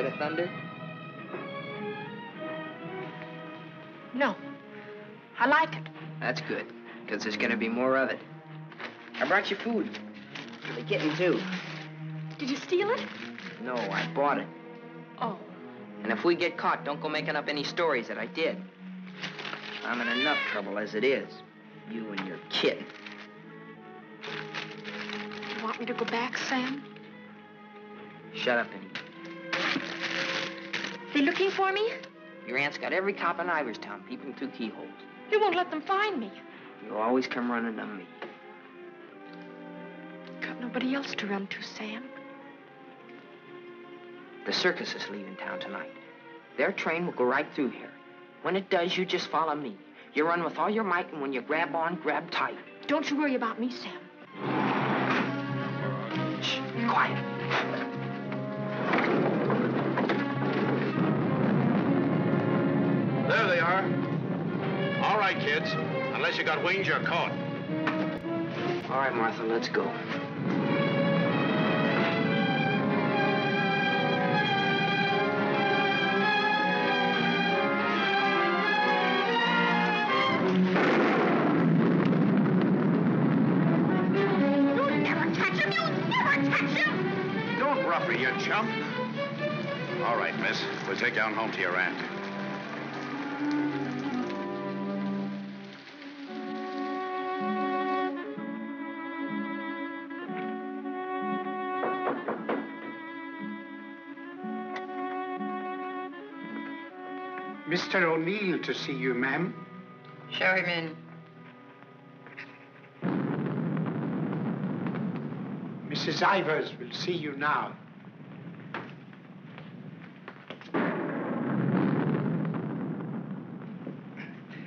Of thunder? No. I like it. That's good, because there's gonna be more of it. I brought you food. For the kitten, too. Did you steal it? No, I bought it. Oh. And if we get caught, don't go making up any stories that I did. I'm in enough trouble as it is. You and your kitten. You want me to go back, Sam? Shut up and eat. They looking for me? Your aunt's got every cop in Iverstown peeping through keyholes. You won't let them find me. You always come running to me. Got nobody else to run to, Sam. The circus is leaving town tonight. Their train will go right through here. When it does, you just follow me. You run with all your might, and when you grab on, grab tight. Don't you worry about me, Sam. Shh, be quiet. They are. All right, kids. Unless you got wings, you're caught. All right, Martha, let's go. You'll never catch him! You'll never catch him! Don't rough you chump. All right, miss. We'll take you on home to your aunt. Mr. O'Neil to see you, ma'am. Show him in. Mrs. Ivers will see you now.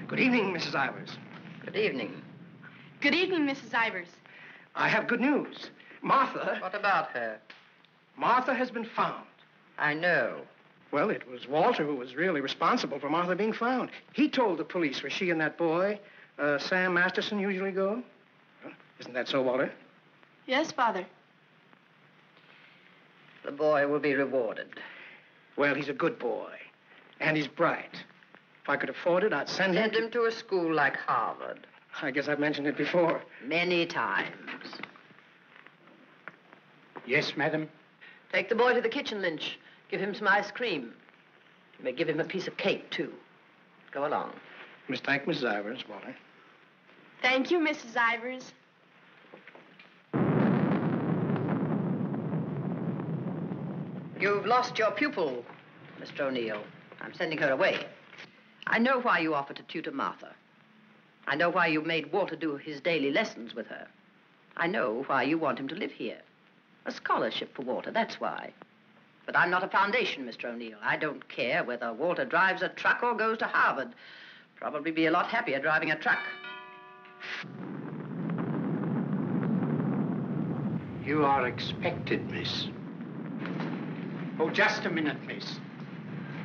Good evening, Mrs. Ivers. Good evening. Good evening, Mrs. Ivers. I have good news. Martha, What about her? Martha has been found. I know. Well, it was Walter who was really responsible for Martha being found. He told the police where she and that boy, uh, Sam Masterson, usually go. Isn't that so, Walter? Yes, Father. The boy will be rewarded. Well, he's a good boy. And he's bright. If I could afford it, I'd send him. Send him to a school like Harvard. I guess I've mentioned it before. Many times. Yes, madam. Take the boy to the kitchen, Lynch. Give him some ice cream. You may give him a piece of cake, too. Go along. Miss thank Mrs. Ivers, Walter. Thank you, Mrs. Ivers. You've lost your pupil, Mr. O'Neil. I'm sending her away. I know why you offered to tutor Martha. I know why you made Walter do his daily lessons with her. I know why you want him to live here. A scholarship for Walter, that's why. But I'm not a foundation, Mr. O'Neil. I don't care whether Walter drives a truck or goes to Harvard. Probably be a lot happier driving a truck. You are expected, miss. Oh, just a minute, miss.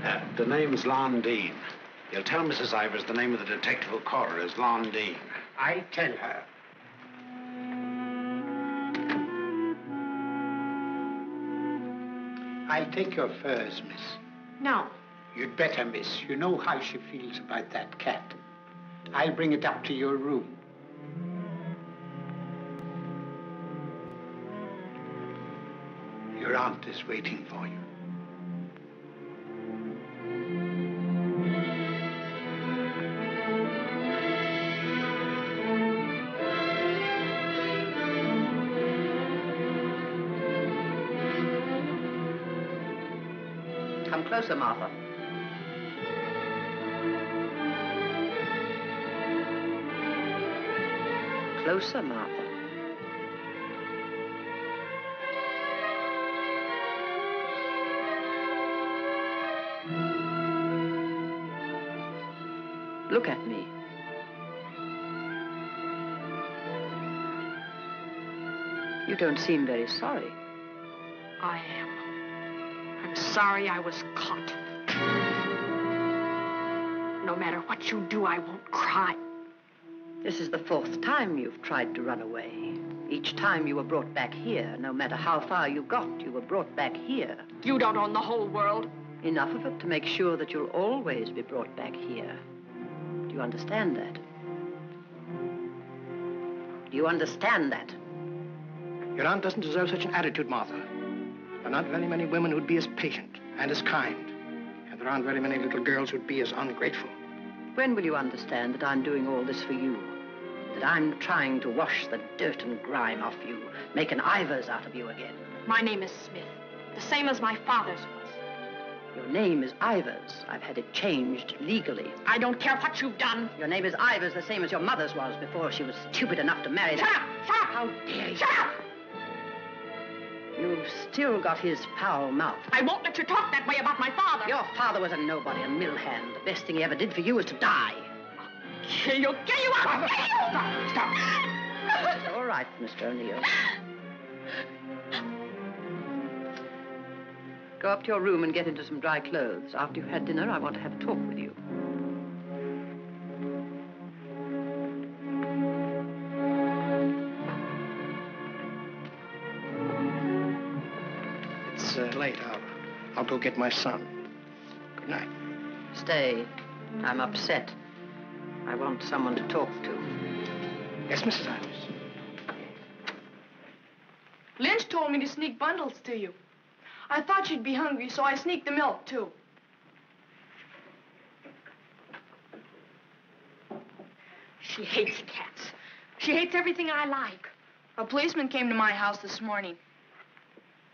Uh, the name's Lon Dean. You'll tell Mrs. Ivers the name of the detective who caught her is Lon Dean. I'll tell her. I'll take your furs, miss. No. You'd better, miss. You know how she feels about that cat. I'll bring it up to your room. Your aunt is waiting for you. Closer, Martha. Look at me. You don't seem very sorry. I am. I'm sorry I was caught. no matter what you do, I won't cry. This is the fourth time you've tried to run away. Each time you were brought back here. No matter how far you got, you were brought back here. You don't own the whole world. Enough of it to make sure that you'll always be brought back here. Do you understand that? Do you understand that? Your aunt doesn't deserve such an attitude, Martha. There are not very many women who'd be as patient and as kind. And there aren't very many little girls who'd be as ungrateful. When will you understand that I'm doing all this for you? That I'm trying to wash the dirt and grime off you, make an Ivers out of you again. My name is Smith, the same as my father's was. Your name is Ivers. I've had it changed legally. I don't care what you've done. Your name is Ivers, the same as your mother's was before she was stupid enough to marry Shut that. up! Shut up! How dare you? Shut up! You've still got his foul mouth. I won't let you talk that way about my father. Your father was a nobody, a mill hand. The best thing he ever did for you was to die. Kill you, kill you, I'll kill you! Stop, stop. All right, Mr. O'Neil. Go up to your room and get into some dry clothes. After you've had dinner, I want to have a talk with you. Go get my son. Good night. Stay. I'm upset. I want someone to talk to. Yes, Mrs. Ivers. Lynch told me to sneak bundles to you. I thought you'd be hungry, so I sneaked the milk, too. She hates cats. She hates everything I like. A policeman came to my house this morning.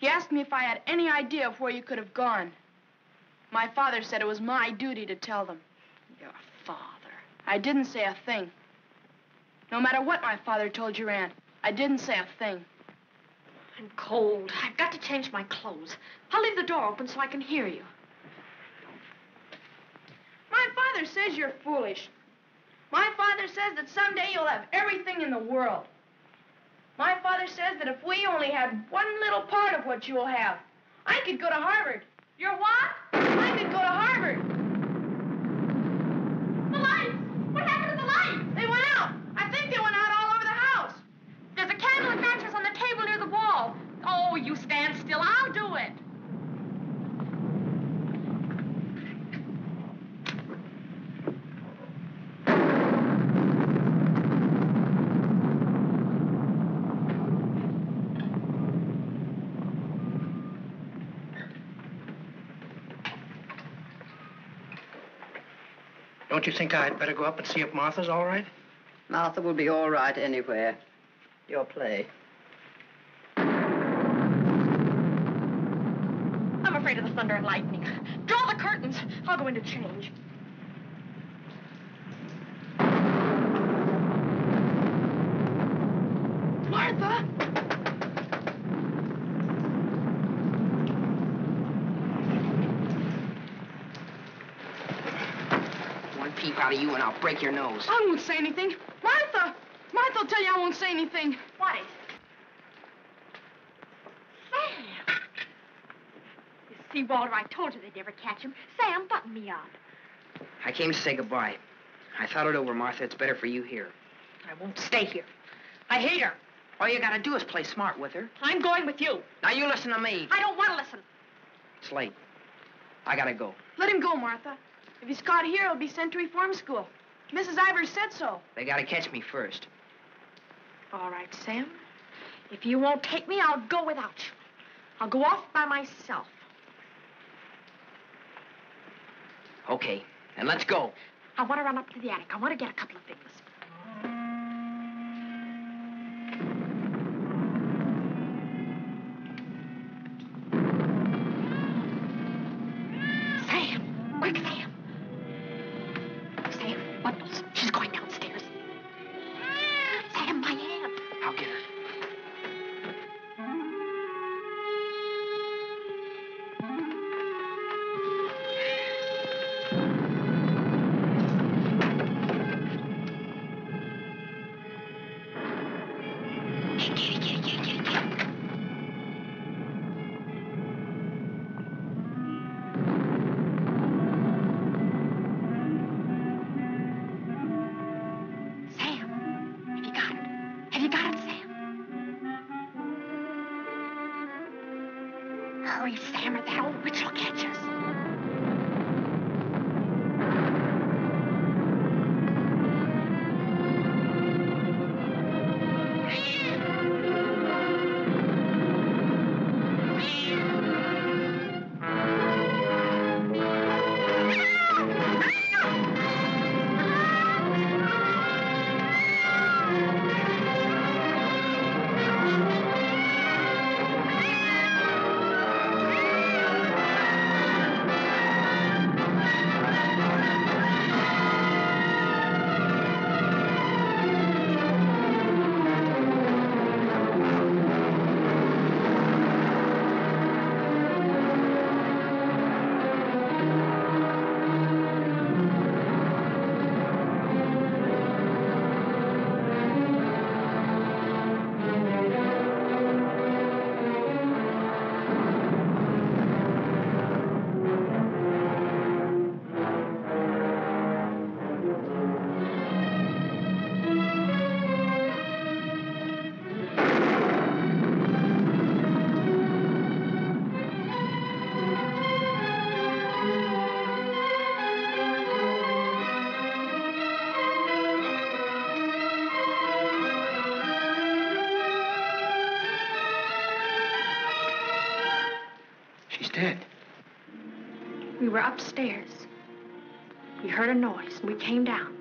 He asked me if I had any idea of where you could have gone. My father said it was my duty to tell them. Your father. I didn't say a thing. No matter what my father told your aunt, I didn't say a thing. I'm cold. I've got to change my clothes. I'll leave the door open so I can hear you. My father says you're foolish. My father says that someday you'll have everything in the world. My father says that if we only had one little part of what you'll have, I could go to Harvard. You're what? I could go to Harvard. The lights! What happened to the lights? They went out. I think they went out all over the house. There's a candle and matches on the table near the wall. Oh, you stand still. I'll do it. Don't you think I'd better go up and see if Martha's all right? Martha will be all right anywhere. Your play. I'm afraid of the thunder and lightning. Draw the curtains. I'll go in to change. Of you and I'll break your nose. I won't say anything. Martha! Martha will tell you I won't say anything. What is it? Sam! You see, Walter, I told you they'd never catch him. Sam, button me up. I came to say goodbye. I thought it over, Martha. It's better for you here. I won't stay here. I hate her. All you gotta do is play smart with her. I'm going with you. Now you listen to me. I don't want to listen. It's late. I gotta go. Let him go, Martha. If he's caught here, he'll be sent to reform school. Mrs. Ivers said so. They gotta catch me first. All right, Sam. If you won't take me, I'll go without you. I'll go off by myself. Okay, then let's go. I want to run up to the attic. I want to get a couple of things. Were upstairs. We heard a noise, and we came down.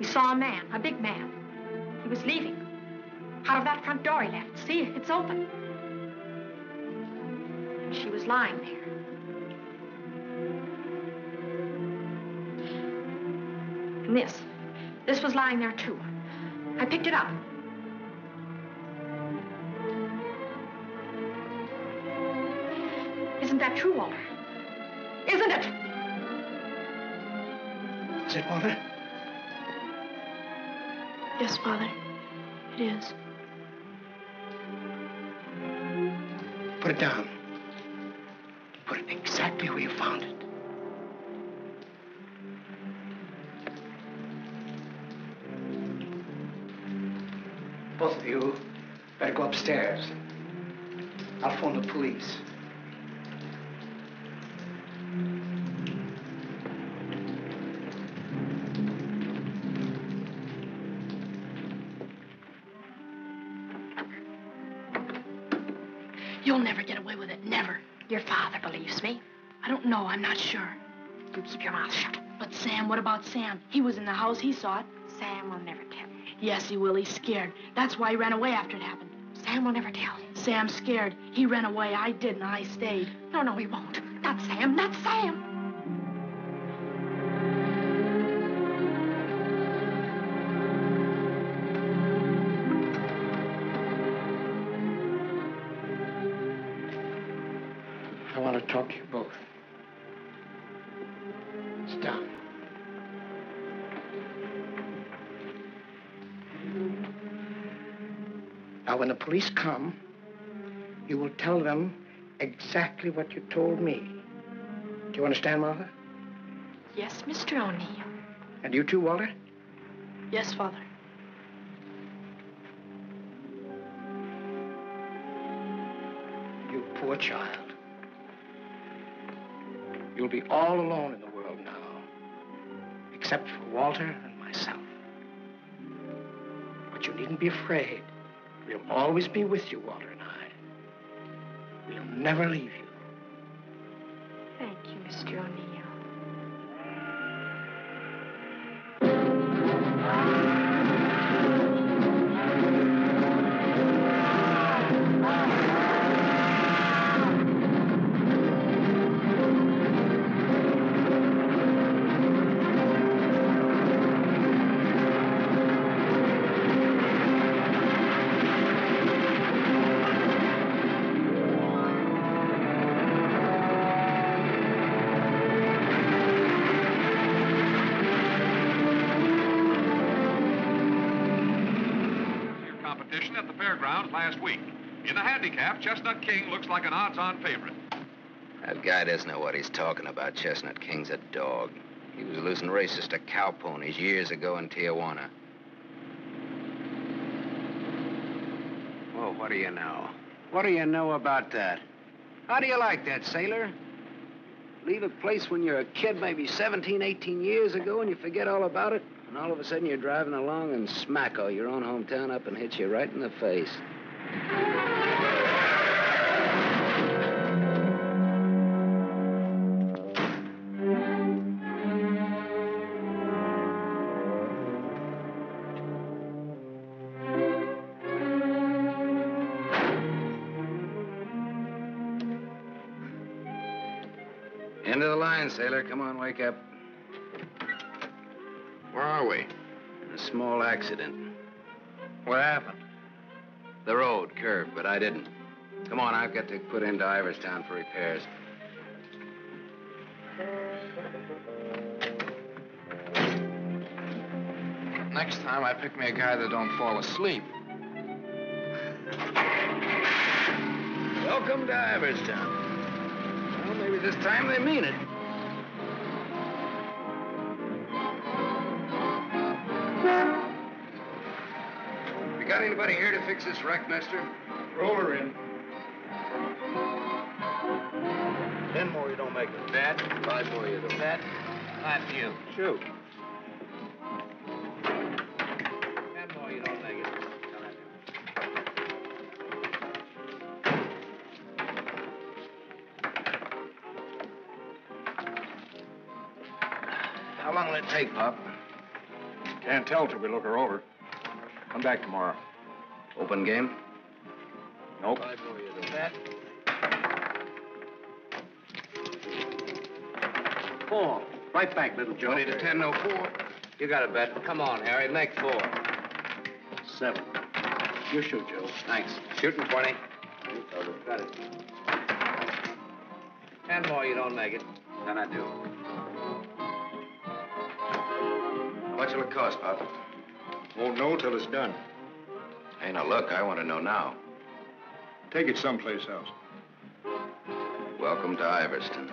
We saw a man, a big man. He was leaving. Out of that front door he left. See, it's open. She was lying there. And this, this was lying there too. I picked it up. Isn't that true, Walter? Is it, Walter? Yes, Father. It is. Put it down. Put it exactly where you found it. Both of you better go upstairs. I'll phone the police. You'll never get away with it. Never. Your father believes me. I don't know. I'm not sure. You keep your mouth shut. But Sam, what about Sam? He was in the house. He saw it. Sam will never tell. Yes, he will. He's scared. That's why he ran away after it happened. Sam will never tell. Sam's scared. He ran away. I didn't. I stayed. No, no, he won't. Not Sam. Not Sam. When the police come, you will tell them exactly what you told me. Do you understand, Martha? Yes, Mr. O'Neil. And you too, Walter? Yes, Father. You poor child. You'll be all alone in the world now, except for Walter and myself. But you needn't be afraid. We'll always be with you, Walter and I. We'll never leave you. Guy doesn't know what he's talking about. Chestnut King's a dog. He was losing races to cow ponies years ago in Tijuana. Well, what do you know? What do you know about that? How do you like that, sailor? Leave a place when you're a kid, maybe 17, 18 years ago, and you forget all about it, and all of a sudden you're driving along and smacko, your own hometown up and hits you right in the face. Sailor. Come on, wake up. Where are we? In A small accident. What happened? The road curved, but I didn't. Come on, I've got to put into Iverstown for repairs. Next time, I pick me a guy that don't fall asleep. Welcome to Iverstown. Well, maybe this time they mean it. You got anybody here to fix this wreck, mister? Roll her in. Ten more, you don't make it. That? Five more, you don't. That? Not you. Shoot. Ten more, you don't make it. How long will it take, Pop? Can't tell till we look her over. Come back tomorrow. Open game? Nope. Five more, you don't. That? Four. Right back, little Joe. 20 to 10, no four. You got a bet. Come on, Harry, make four. Seven. You shoot, Joe. Thanks. Shooting 20. You cover. Got it. Ten more, you don't make it. Then I do. Much will it cost, Pop? Won't know till it's done. Hey, now look, I want to know now. Take it someplace else. Welcome to Iverstown.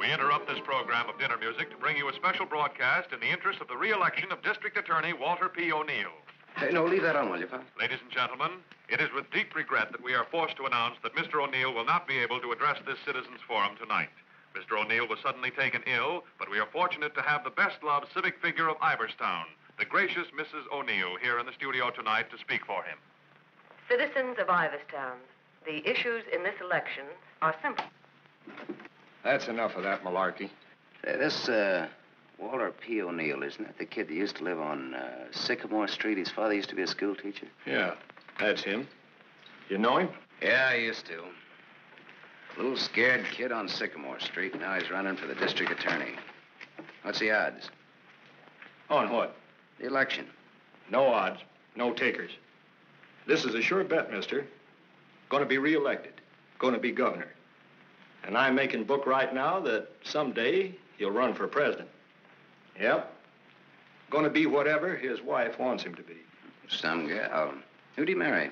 We interrupt this program of dinner music to bring you a special broadcast in the interest of the re-election of District Attorney Walter P. O'Neil. Hey, no, leave that on, will you, Pop? Ladies and gentlemen, it is with deep regret that we are forced to announce that Mr. O'Neil will not be able to address this citizens' forum tonight. Mr. O'Neil was suddenly taken ill, but we are fortunate to have the best-loved civic figure of Iverstown, the gracious Mrs. O'Neil, here in the studio tonight to speak for him. Citizens of Iverstown, the issues in this election are simple. That's enough of that malarkey. Say, this, uh, Walter P. O'Neil, isn't that the kid that used to live on uh, Sycamore Street? His father used to be a school teacher. Yeah, that's him. You know him? Yeah, I used to. Little scared kid on Sycamore Street. Now he's running for the district attorney. What's the odds? Oh, on what? The election. No odds, no takers. This is a sure bet, mister. Going to be reelected. Going to be governor. And I'm making book right now that someday he'll run for president. Yep. Going to be whatever his wife wants him to be. Some gal. Who'd he marry?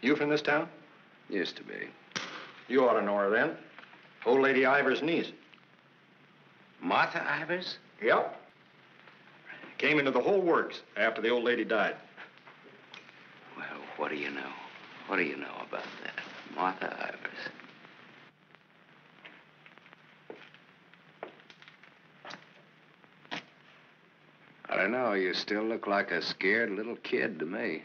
You from this town? Used to be. You ought to know her then. Old Lady Ivers' niece. Martha Ivers? Yep. Came into the whole works after the old lady died. Well, what do you know? What do you know about that? Martha Ivers. I don't know. You still look like a scared little kid to me.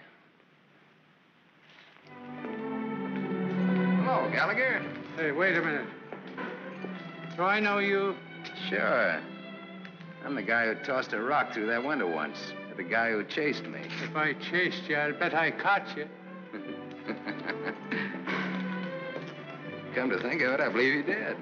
Hello, Gallagher. Hey, wait a minute. Do I know you? Sure. I'm the guy who tossed a rock through that window once. The guy who chased me. If I chased you, I'd bet I caught you. Come to think of it, I believe you did.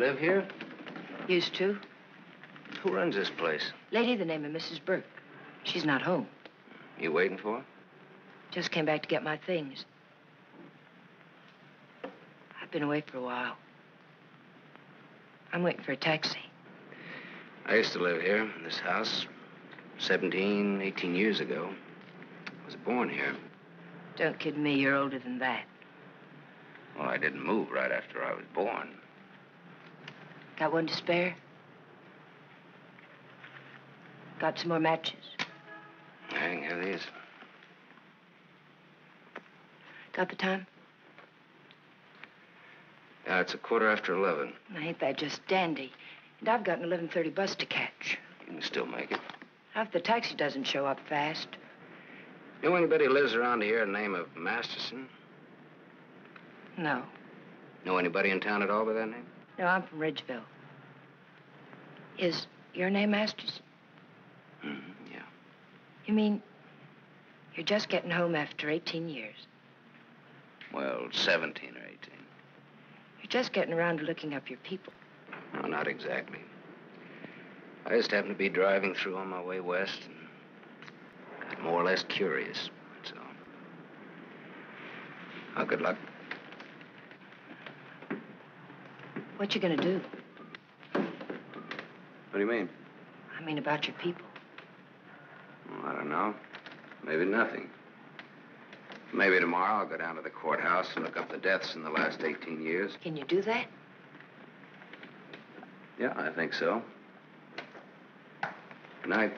Live here? Used to. Who runs this place? Lady, the name of Mrs. Burke. She's not home. You waiting for her? Just came back to get my things. I've been away for a while. I'm waiting for a taxi. I used to live here in this house 17, 18 years ago. I was born here. Don't kid me, you're older than that. Well, I didn't move right after I was born. Got one to spare? Got some more matches? I can have these. Got the time? Yeah, it's a quarter after 11. Now, ain't that just dandy? And I've got an 11.30 bus to catch. You can still make it. Now, if the taxi doesn't show up fast, Know anybody who lives around here the name of Masterson? no. Know anybody in town at all by that name? No, I'm from Ridgeville. Is your name Masters? Mm-hmm, yeah. You mean you're just getting home after 18 years? Well, 17 or 18. You're just getting around to looking up your people. No, not exactly. I just happened to be driving through on my way west and got more or less curious. That's all. Well, good luck. What you gonna do? What do you mean? I mean about your people. Well, I don't know. Maybe nothing. Maybe tomorrow I'll go down to the courthouse and look up the deaths in the last 18 years. Can you do that? Yeah, I think so. Good night.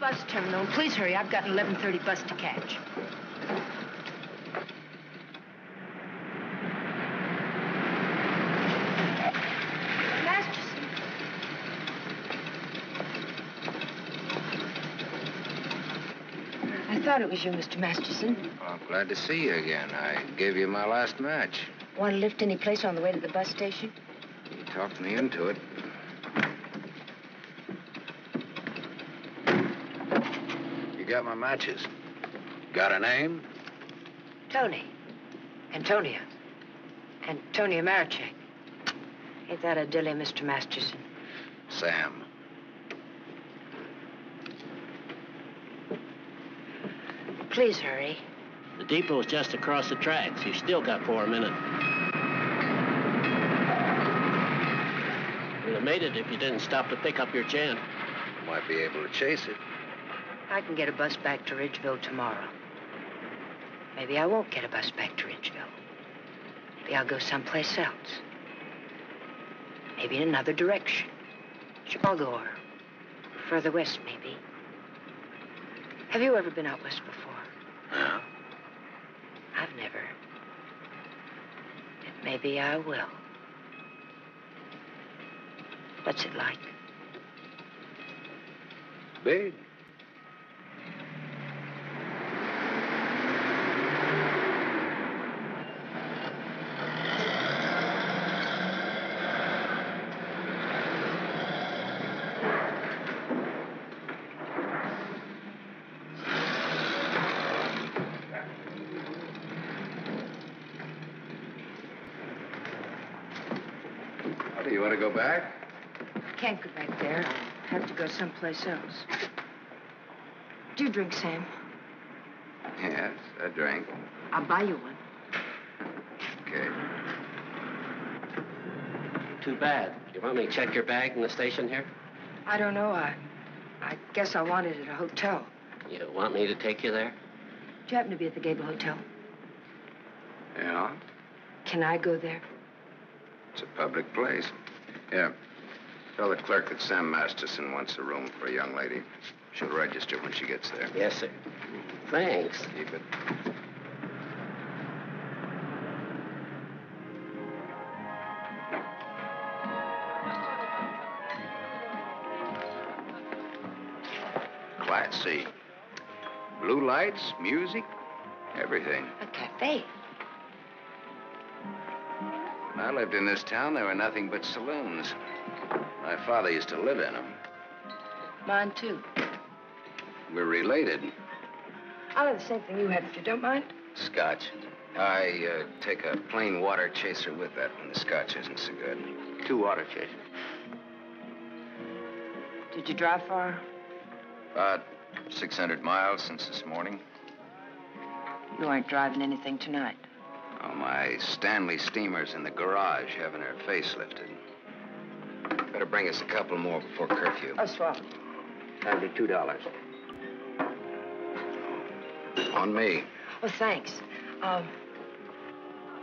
Bus terminal. Please hurry. I've got an 11.30 bus to catch. Masterson. I thought it was you, Mr. Masterson. Well, I'm glad to see you again. I gave you my last match. Want to lift any place on the way to the bus station? You talked me into it. You got my matches. Got a name? Toni. Antonia. Antonia Marachek. Ain't that a dilly, Mr. Masterson? Sam. Please hurry. The depot's just across the tracks. You've still got four minutes. You'd have made it if you didn't stop to pick up your gent. Might be able to chase it. I can get a bus back to Ridgeville tomorrow. Maybe I won't get a bus back to Ridgeville. Maybe I'll go someplace else. Maybe in another direction. Chicago or further west, maybe. Have you ever been out west before? No. I've never. And maybe I will. What's it like? Big. Well, do you want to go back? Can't go back there. I'll have to go someplace else. Do you drink, Sam? Yes, a drink. I'll buy you one. Okay. Too bad. You want me to check your bag in the station here? I don't know. I, I guess I want it at a hotel. You want me to take you there? Do you happen to be at the Gable Hotel? Yeah, Can I go there? it's a public place. Yeah. Tell the clerk that Sam Masterson wants a room for a young lady. She'll register when she gets there. Yes, sir. Thanks. Keep it. Class C. Blue lights, music, everything. A cafe. When I lived in this town, there were nothing but saloons. My father used to live in them. Mine, too. We're related. I'll have the same thing you had, if you don't mind. Scotch. I uh, take a plain water chaser with that when the scotch isn't so good. Two water chasers. Did you drive far? About 600 miles since this morning. You aren't driving anything tonight. Oh, my Stanley steamer's in the garage having her face lifted. Better bring us a couple more before curfew. Oh, swap. That'll be two dollars. On me. Well, thanks. Um,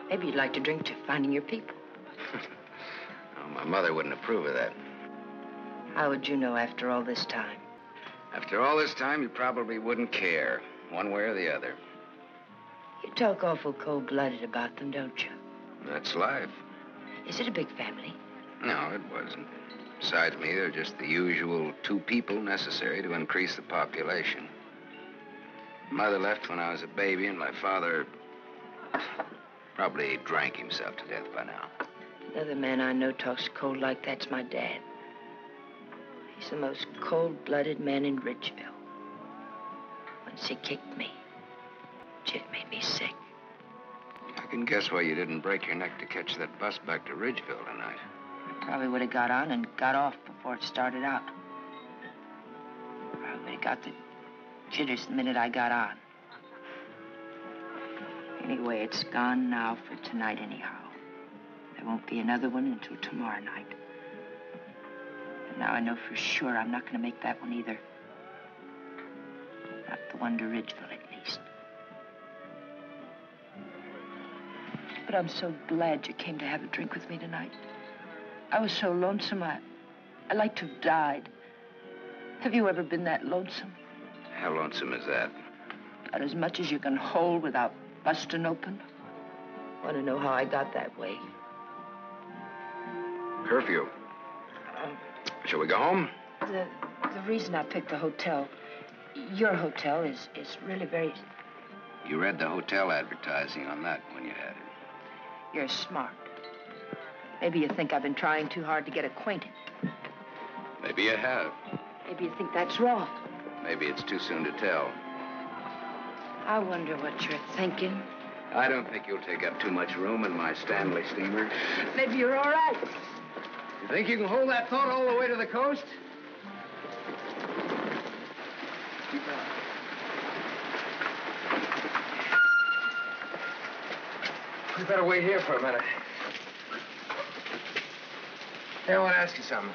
maybe you'd like to drink to finding your people. Oh, my mother wouldn't approve of that. How would you know after all this time? After all this time, you probably wouldn't care, one way or the other. You talk awful cold-blooded about them, don't you? That's life. Is it a big family? No, it wasn't. Besides me, they're just the usual two people necessary to increase the population. Mother left when I was a baby, and my father probably drank himself to death by now. Another man I know talks cold like that's my dad. He's the most cold-blooded man in Ridgeville. Once he kicked me. It made me sick. I can guess why you didn't break your neck to catch that bus back to Ridgeville tonight. Probably would have got on and got off before it started out. Probably got the jitters the minute I got on. Anyway, it's gone now for tonight anyhow. There won't be another one until tomorrow night. And now I know for sure I'm not going to make that one either. Not the one to Ridgeville, at least. But I'm so glad you came to have a drink with me tonight. I was so lonesome, I, I'd like to have died. Have you ever been that lonesome? How lonesome is that? About as much as you can hold without busting open? Want to know how I got that way? Curfew. Um, Shall we go home? the, the reason I picked the hotel, your hotel, is, is really very... You read the hotel advertising on that when you had it. You're smart. Maybe you think I've been trying too hard to get acquainted. Maybe you have. Maybe you think that's wrong. Maybe it's too soon to tell. I wonder what you're thinking. I don't think you'll take up too much room in my Stanley steamer. Maybe you're all right. You think you can hold that thought all the way to the coast? We better wait here for a minute. Hey, I want to ask you something.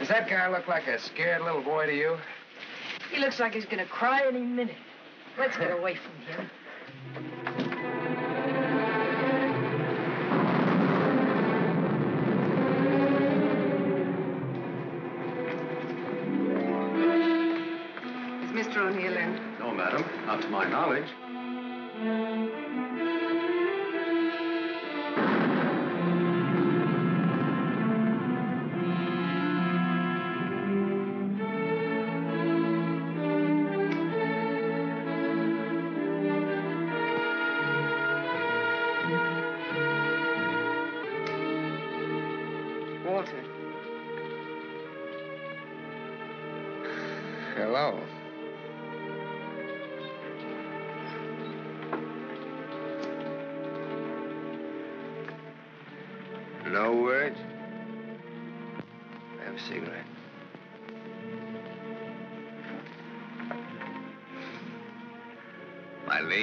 Does that guy look like a scared little boy to you? He looks like he's going to cry any minute. Let's get away from him. Is Mr. O'Neil in? No, madam, not to my knowledge.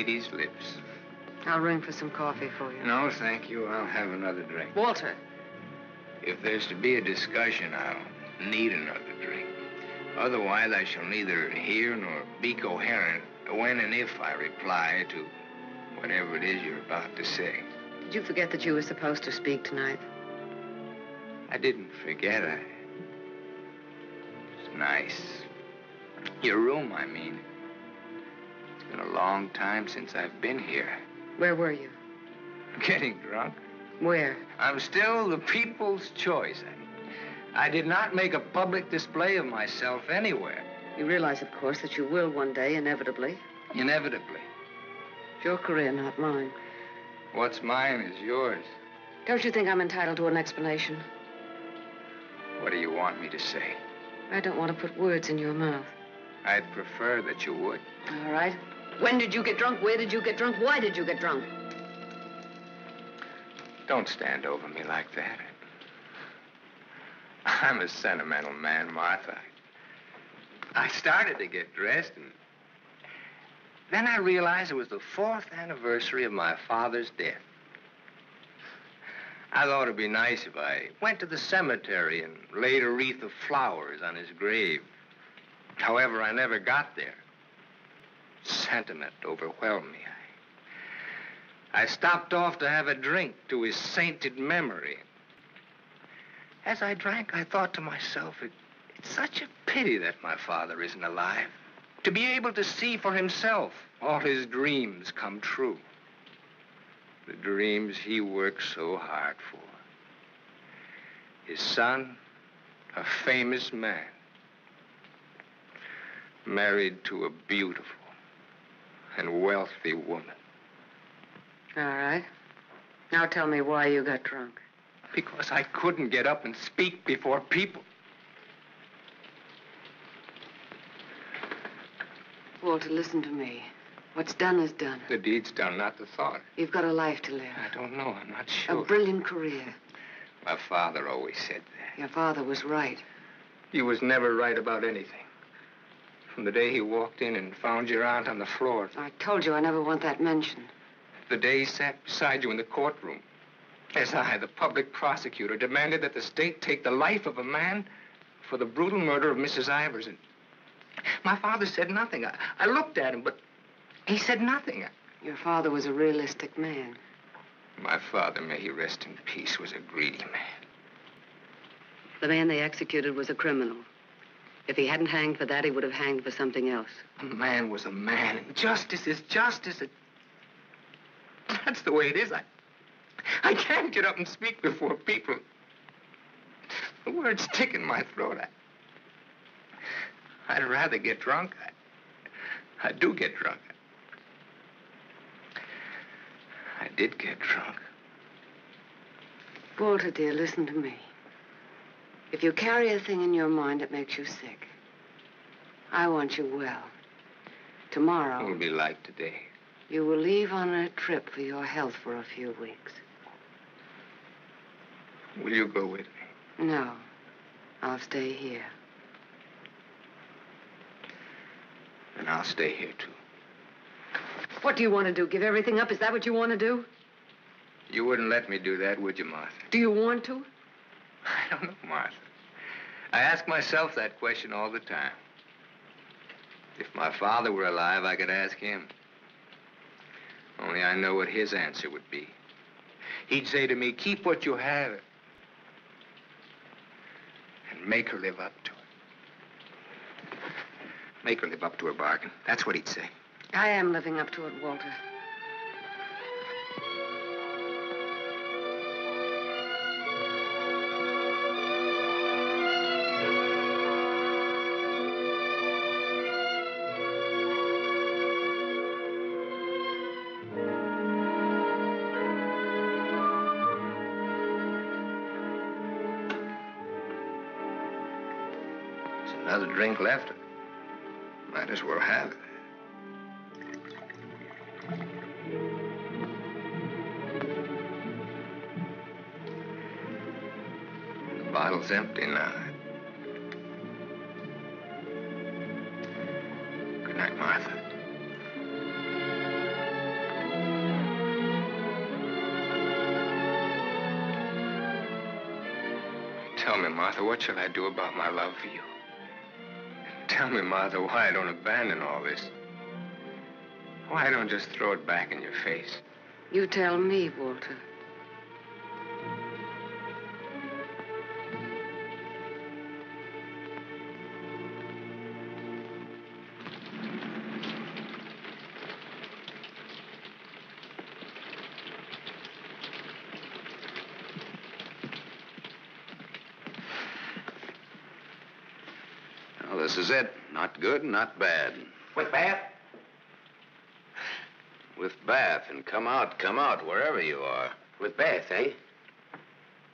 Lady's lips. I'll ring for some coffee for you. No, thank you. I'll have another drink. Walter. If there's to be a discussion, I'll need another drink. Otherwise, I shall neither hear nor be coherent when and if I reply to whatever it is you're about to say. Did you forget that you were supposed to speak tonight? I didn't forget. I... It's nice. Your room, I mean. It's been a long time since I've been here. Where were you? Getting drunk. Where? I'm still the people's choice. I, I did not make a public display of myself anywhere. You realize, of course, that you will one day, inevitably. Inevitably. It's your career, not mine. What's mine is yours. Don't you think I'm entitled to an explanation? What do you want me to say? I don't want to put words in your mouth. I'd prefer that you would. All right. When did you get drunk? Where did you get drunk? Why did you get drunk? Don't stand over me like that. I'm a sentimental man, Martha. I started to get dressed, and then I realized it was the fourth anniversary of my father's death. I thought it'd be nice if I went to the cemetery and laid a wreath of flowers on his grave. However, I never got there. Sentiment overwhelmed me. I, stopped off to have a drink to his sainted memory. As I drank, I thought to myself, it, it's such a pity that my father isn't alive. To be able to see for himself all his dreams come true. The dreams he worked so hard for. His son, a famous man, married to a beautiful and wealthy woman. All right. Now tell me why you got drunk. Because I couldn't get up and speak before people. Walter, listen to me. What's done is done. The deed's done, not the thought. You've got a life to live. I don't know. I'm not sure. A brilliant career. My father always said that. Your father was right. He was never right about anything. From the day he walked in and found your aunt on the floor. I told you I never want that mentioned. The day he sat beside you in the courtroom. As I, the public prosecutor, demanded that the state take the life of a man for the brutal murder of Mrs. Iverson. My father said nothing. I, I looked at him, but he said nothing. Your father was a realistic man. My father, may he rest in peace, was a greedy man. The man they executed was a criminal. If he hadn't hanged for that, he would have hanged for something else. A man was a man, and justice is justice. It... That's the way it is. I, I can't get up and speak before people. The words stick in my throat. I, I'd rather get drunk. I, I do get drunk. I did get drunk. Walter, dear, listen to me. If you carry a thing in your mind it makes you sick, I want you well. Tomorrow. It'll be like today. You will leave on a trip for your health for a few weeks. Will you go with me? No. I'll stay here. And I'll stay here, too. What do you want to do? Give everything up? Is that what you want to do? You wouldn't let me do that, would you, Martha? Do you want to? I don't know, Martha. I ask myself that question all the time. If my father were alive, I could ask him. Only I know what his answer would be. He'd say to me, keep what you have and make her live up to it. Make her live up to her bargain. That's what he'd say. I am living up to it, Walter. Drink left. Might as well have it. The bottle's empty now. Good night, Martha. Tell me, Martha, what shall I do about my love for you? Tell me, Martha, why I don't abandon all this. Why I don't just throw it back in your face. You tell me, Walter. Is it. Not good, not bad. With Bath? With Bath, and come out, come out, wherever you are. With Bath, eh?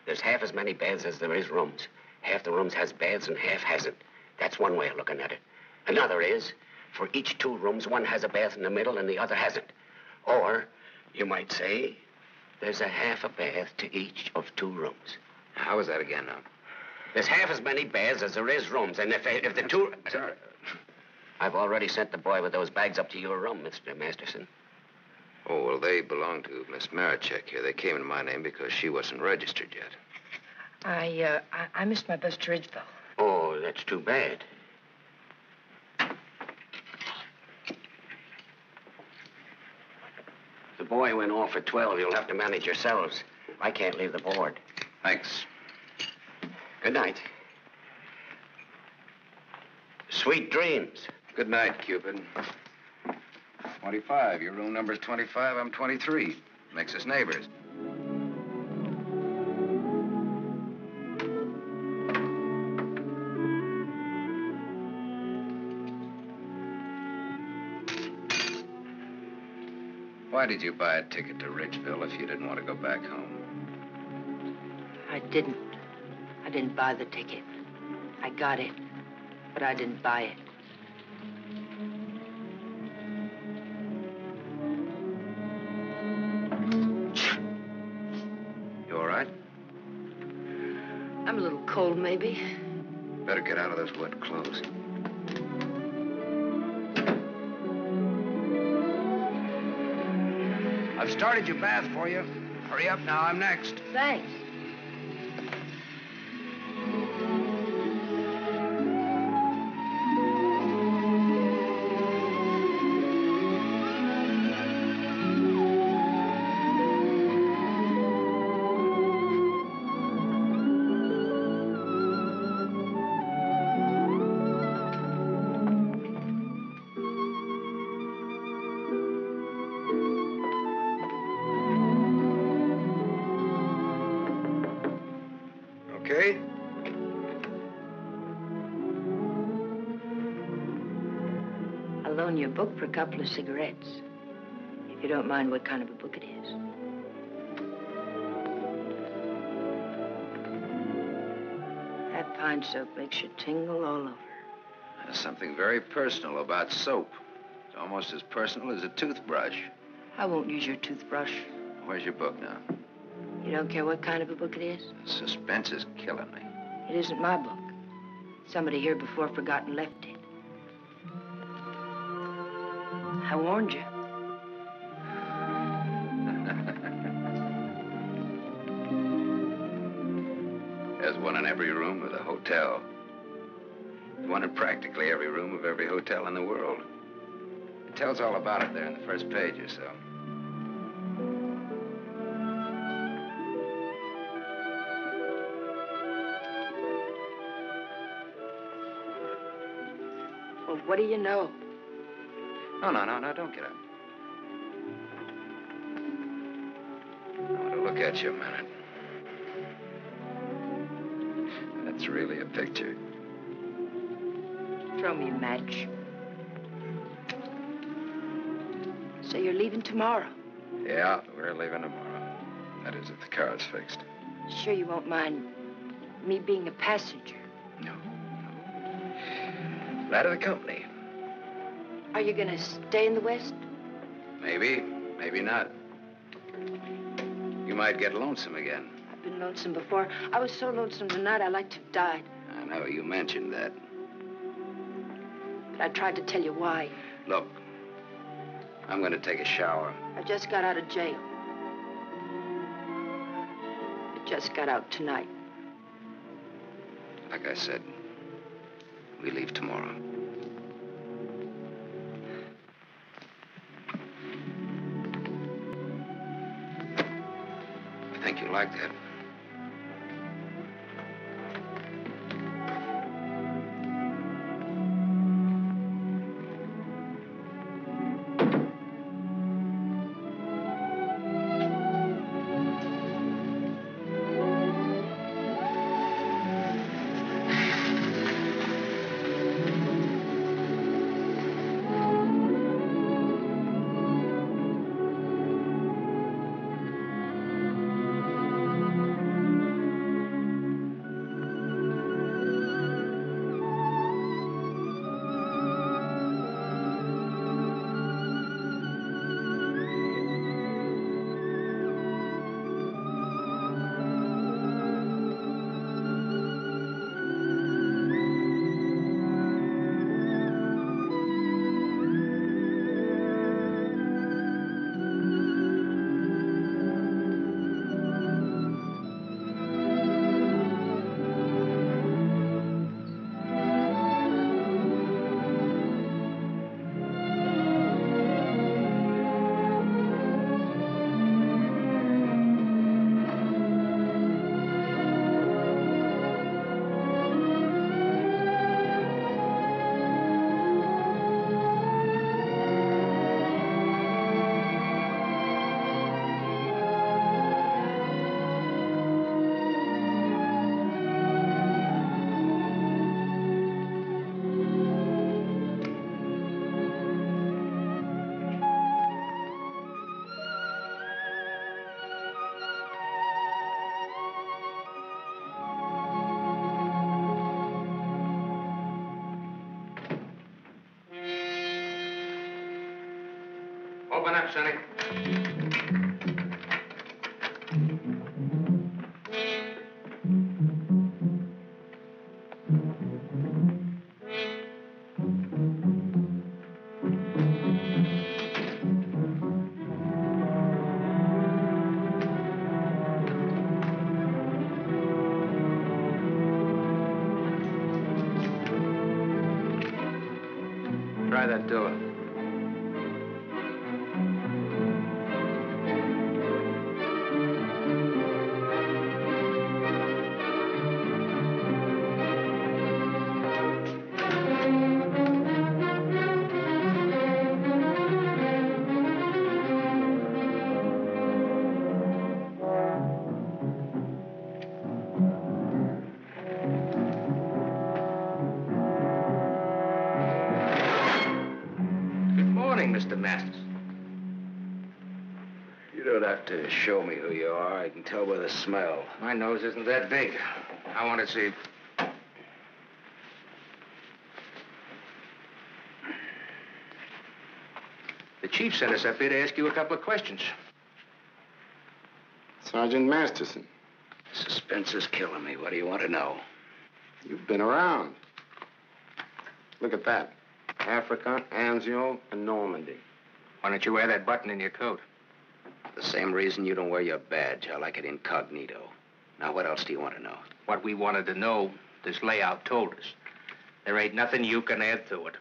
There's half as many beds as there is rooms. Half the rooms has beds and half hasn't. That's one way of looking at it. Another is, for each two rooms, one has a bath in the middle and the other hasn't. Or, you might say, there's a half a bath to each of two rooms. How is that again now? There's half as many baths as there is rooms, and if, if the two... Sorry. I've already sent the boy with those bags up to your room, Mr. Masterson. Oh, well, they belong to Miss Marachek here. They came in my name because she wasn't registered yet. I, uh, I, I missed my bus to Ridgeville. Oh, that's too bad. The boy went off at 12. You'll have to manage yourselves. I can't leave the board. Thanks. Good night. Sweet dreams. Good night, Cupid. 25. Your room number's 25. I'm 23. Makes us neighbors. Why did you buy a ticket to Ridgeville if you didn't want to go back home? I didn't. I didn't buy the ticket. I got it, but I didn't buy it. You all right? I'm a little cold, maybe. Better get out of those wet clothes. I've started your bath for you. Hurry up now, I'm next. Thanks. A book for a couple of cigarettes. If you don't mind what kind of a book it is. That pine soap makes you tingle all over. There's something very personal about soap. It's almost as personal as a toothbrush. I won't use your toothbrush. Where's your book now? You don't care what kind of a book it is? The Suspense is killing me. It isn't my book. Somebody here before forgot and left it. I warned you. There's one in every room of the hotel. One in practically every room of every hotel in the world. It tells all about it there in the first page or so. Well, what do you know? No, no, no, no, don't get up. I want to look at you a minute. That's really a picture. Throw me a match. So you're leaving tomorrow? Yeah, we're leaving tomorrow. That is, if the car's fixed. Sure you won't mind me being a passenger? No, no. Glad of the company. Are you gonna stay in the West? Maybe, maybe not. You might get lonesome again. I've been lonesome before. I was so lonesome tonight I like to have died. I know you mentioned that. But I tried to tell you why. Look, I'm going to take a shower. I just got out of jail. I just got out tonight. Like I said, we leave tomorrow. Like that. Open up, Sonny. By the smell. My nose isn't that big. I want to see. The chief sent us up here to ask you a couple of questions. Sergeant Masterson. Suspense is killing me. What do you want to know? You've been around. Look at that. Africa, Anzio, and Normandy. Why don't you wear that button in your coat? The same reason you don't wear your badge. I like it incognito. Now, what else do you want to know? What we wanted to know, this layout told us. There ain't nothing you can add to it.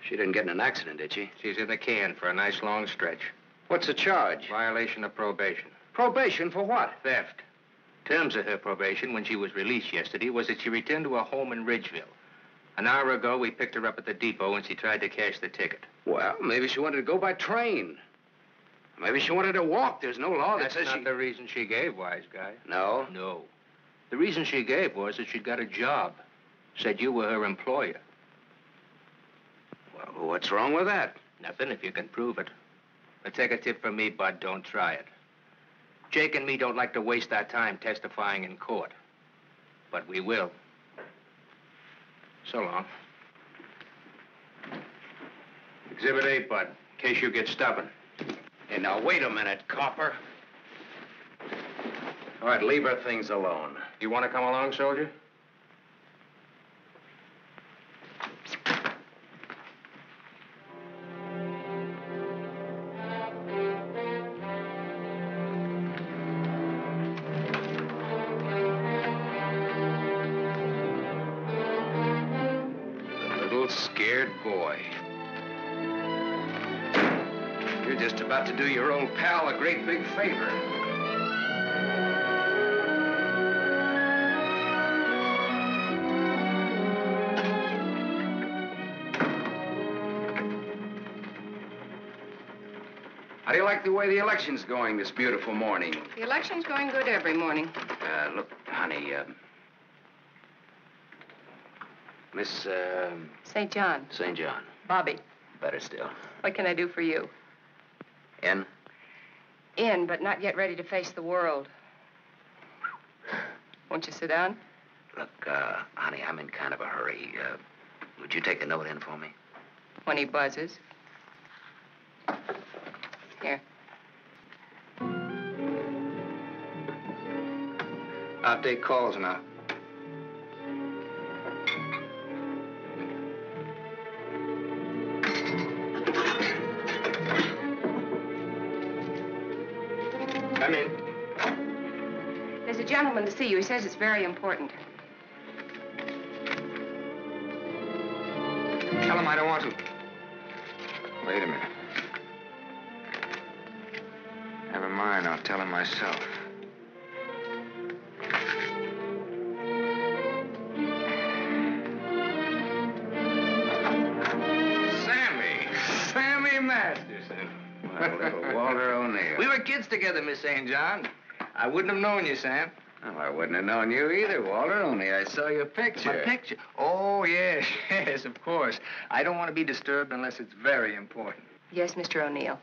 She didn't get in an accident, did she? She's in the can for a nice long stretch. What's the charge? Violation of probation. Probation for what? Theft. Terms of her probation when she was released yesterday was that she returned to her home in Ridgeville. An hour ago, we picked her up at the depot and she tried to cash the ticket. Well, maybe she wanted to go by train. Maybe she wanted to walk. There's no law that That's says not she... the reason she gave, wise guy. No? No. The reason she gave was that she'd got a job. Said you were her employer. Well, what's wrong with that? Nothing if you can prove it. But take a tip from me, Bud, don't try it. Jake and me don't like to waste our time testifying in court. But we will. So long. Exhibit 8, Bud, in case you get stubborn. Hey, now, wait a minute, copper. All right, leave her things alone. You want to come along, soldier? How do you like the way the election's going this beautiful morning? The election's going good every morning. Uh, look, honey, uh, Miss uh, St. John. St. John. Bobby, Better still. what can I do for you? In? In, but not yet ready to face the world. Won't you sit down? Look, uh, honey, I'm in kind of a hurry. Uh, would you take a note in for me? When he buzzes. Here. I'll take calls now. Come in. There's a gentleman to see you. He says it's very important. Tell him I don't want to. Wait a minute. Mind, tell him myself. Sammy. Sammy Masterson. My little Walter O'Neil. We were kids together, Miss St. John. I wouldn't have known you, Sam. Oh, I wouldn't have known you either, Walter, only I saw your picture. My picture? Oh, yes, yes, of course. I don't want to be disturbed unless it's very important. Yes, Mr. O'Neil.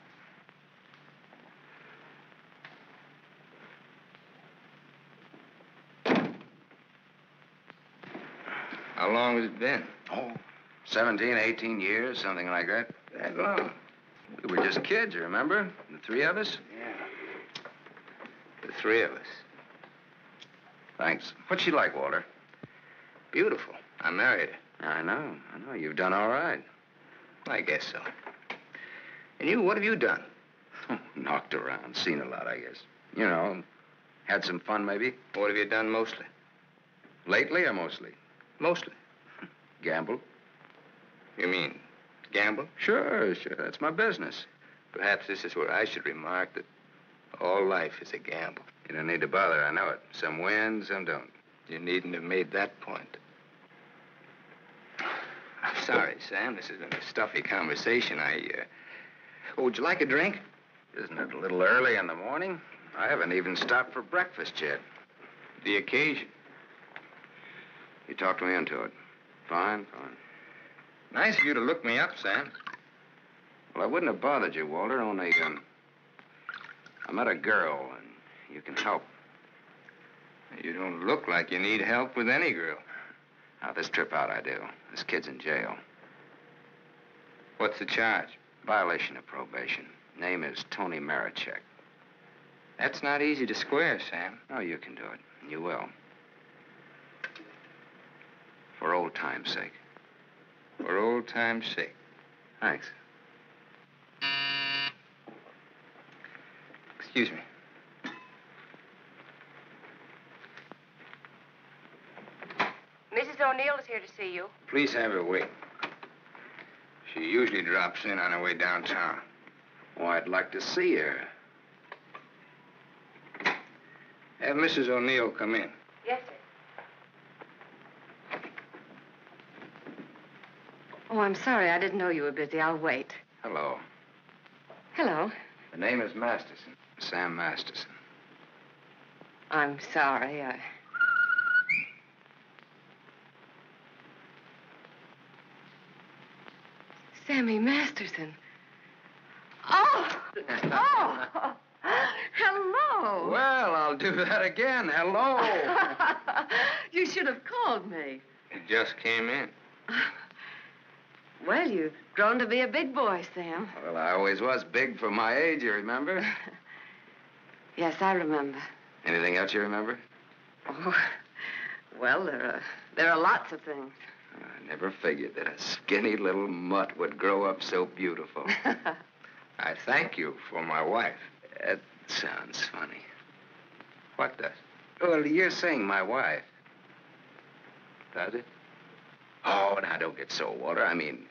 How long has it been? Oh, 17, 18 years, something like that. That long? We were just kids, you remember? The three of us? Yeah. The three of us. Thanks. What's she like, Walter? Beautiful. I married her. I know. I know. You've done all right. I guess so. And you, what have you done? Knocked around, seen a lot, I guess. You know, had some fun, maybe. What have you done mostly? Lately or mostly? Mostly. Gamble. You mean gamble? Sure, sure. That's my business. Perhaps this is where I should remark that all life is a gamble. You don't need to bother, I know it. Some win, some don't. You needn't have made that point. I'm sorry, Sam. This has been a stuffy conversation. I, uh... Oh, would you like a drink? Isn't it a little early in the morning? I haven't even stopped for breakfast yet. The occasion. You talked me into it. Fine, fine. Nice of you to look me up, Sam. Well, I wouldn't have bothered you, Walter, only, um... I met a girl, and you can help. You don't look like you need help with any girl. Now, this trip out I do. This kid's in jail. What's the charge? Violation of probation. Name is Toni Marachek. That's not easy to square, Sam. Oh, you can do it. and You will. For old time's sake. For old time's sake. Thanks. Excuse me. Mrs. O'Neil is here to see you. Please have her wait. She usually drops in on her way downtown. Oh, I'd like to see her. Have Mrs. O'Neil come in. Yes, sir. Oh, I'm sorry. I didn't know you were busy. I'll wait. Hello. Hello. The name is Masterson. Sam Masterson. I'm sorry. I... Sammy Masterson. Oh! Oh! Hello. Well, I'll do that again. Hello. you should have called me. It just came in. Well, you've grown to be a big boy, Sam. well, I always was big for my age, you remember? Yes, I remember. Anything else you remember? Oh, well, there are there are lots of things. I never figured that a skinny little mutt would grow up so beautiful. I thank you for my wife. That sounds funny. What does? Well, you're saying my wife. Does it? Oh, now don't get so, Walter. I mean,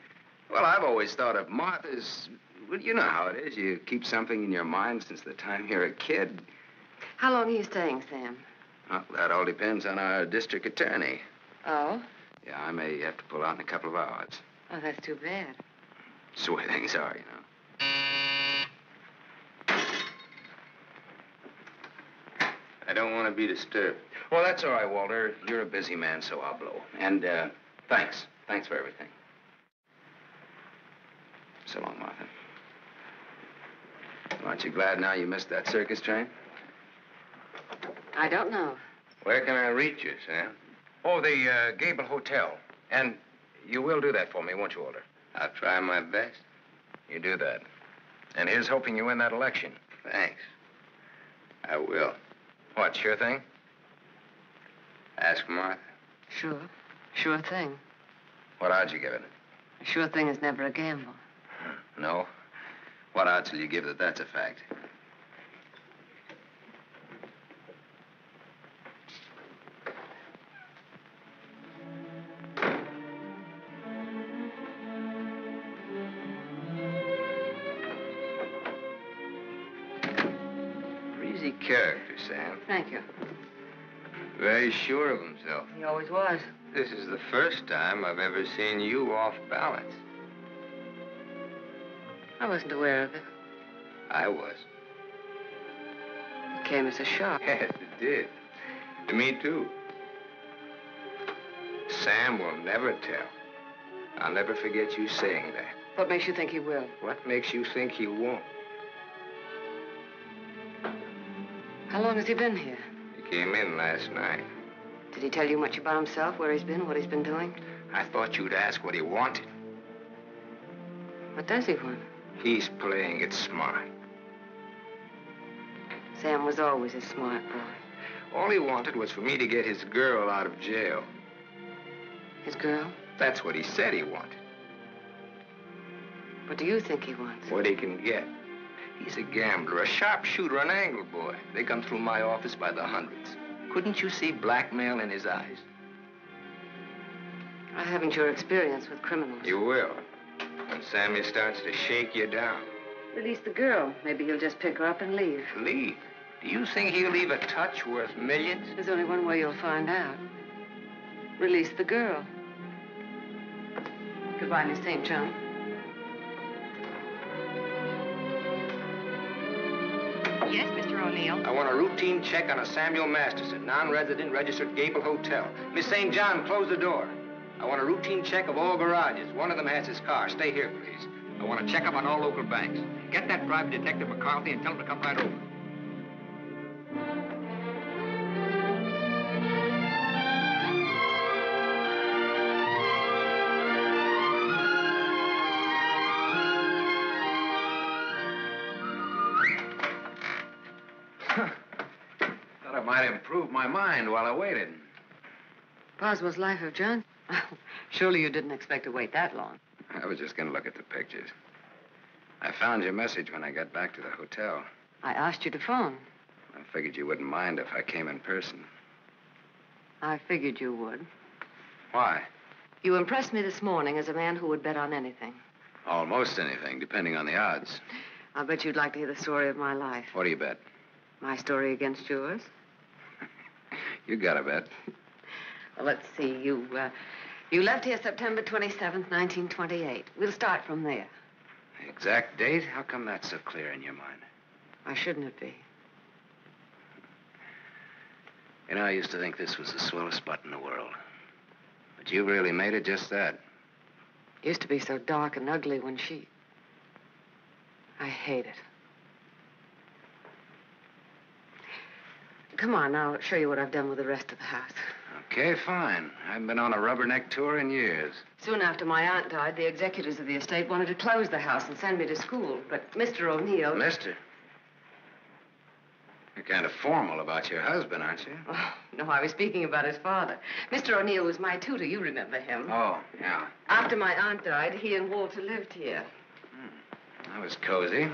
well, I've always thought of Martha's. Well, you know how it is. You keep something in your mind since the time you're a kid. How long are you staying, Sam? Well, that all depends on our district attorney. Oh? Yeah, I may have to pull out in a couple of hours. Oh, that's too bad. It's the way things are, you know. I don't want to be disturbed. Well, that's all right, Walter. You're a busy man, so I'll blow. And, uh, thanks. Thanks for everything. So long, Martha. Aren't you glad now you missed that circus train? I don't know. Where can I reach you, Sam? Oh, the uh, Gable Hotel. And you will do that for me, won't you, Walter? I'll try my best. You do that. And here's hoping you win that election. Thanks. I will. What, sure thing? Ask Martha. Sure. Sure thing. What odds you give it? A sure thing is never a gamble. No? What odds will you give that that's a fact? Breezy character, Sam. Thank you. Very sure of himself. He always was. This is the first time I've ever seen you off balance. I wasn't aware of it. I was. It came as a shock. Yes, it did. To me, too. Sam will never tell. I'll never forget you saying that. What makes you think he will? What makes you think he won't? How long has he been here? He came in last night. Did he tell you much about himself, where he's been, what he's been doing? I thought you'd ask what he wanted. What does he want? He's playing it smart. Sam was always a smart boy. All he wanted was for me to get his girl out of jail. His girl? That's what he said he wanted. What do you think he wants? What he can get. He's a gambler, a sharpshooter, an angle boy. They come through my office by the hundreds. Couldn't you see blackmail in his eyes? I haven't your experience with criminals. You will. When Sammy starts to shake you down. Release the girl. Maybe he'll just pick her up and leave. Leave? Do you think he'll leave a touch worth millions? There's only one way you'll find out. Release the girl. Goodbye, Miss St. John. Yes, Mr. O'Neil. I want a routine check on a Samuel Masterson, non-resident, registered Gable Hotel. Miss St. John, close the door. I want a routine check of all garages. One of them has his car. Stay here, please. I want a checkup on all local banks. Get that private detective McCarthy and tell him to come right over. Thought I might improve my mind while I waited. Boswell's Life of John? Surely you didn't expect to wait that long. I was just going to look at the pictures. I found your message when I got back to the hotel. I asked you to phone. I figured you wouldn't mind if I came in person. I figured you would. Why? You impressed me this morning as a man who would bet on anything. Almost anything, depending on the odds. I'll bet you'd like to hear the story of my life. What do you bet? My story against yours. You got a bet. Well, let's see. You, uh, you left here September 27th, 1928. We'll start from there. The exact date? How come that's so clear in your mind? Why shouldn't it be? You know, I used to think this was the swellest spot in the world. But you really made it just that. Used to be so dark and ugly when she. I hate it. Come on, I'll show you what I've done with the rest of the house. Okay, fine. I haven't been on a rubberneck tour in years. Soon after my aunt died, the executors of the estate wanted to close the house and send me to school. But Mr. O'Neil. Mister? You're kind of formal about your husband, aren't you? Oh, no, I was speaking about his father. Mr. O'Neil was my tutor. You remember him. Oh, yeah. After my aunt died, he and Walter lived here. Hmm. That was cozy.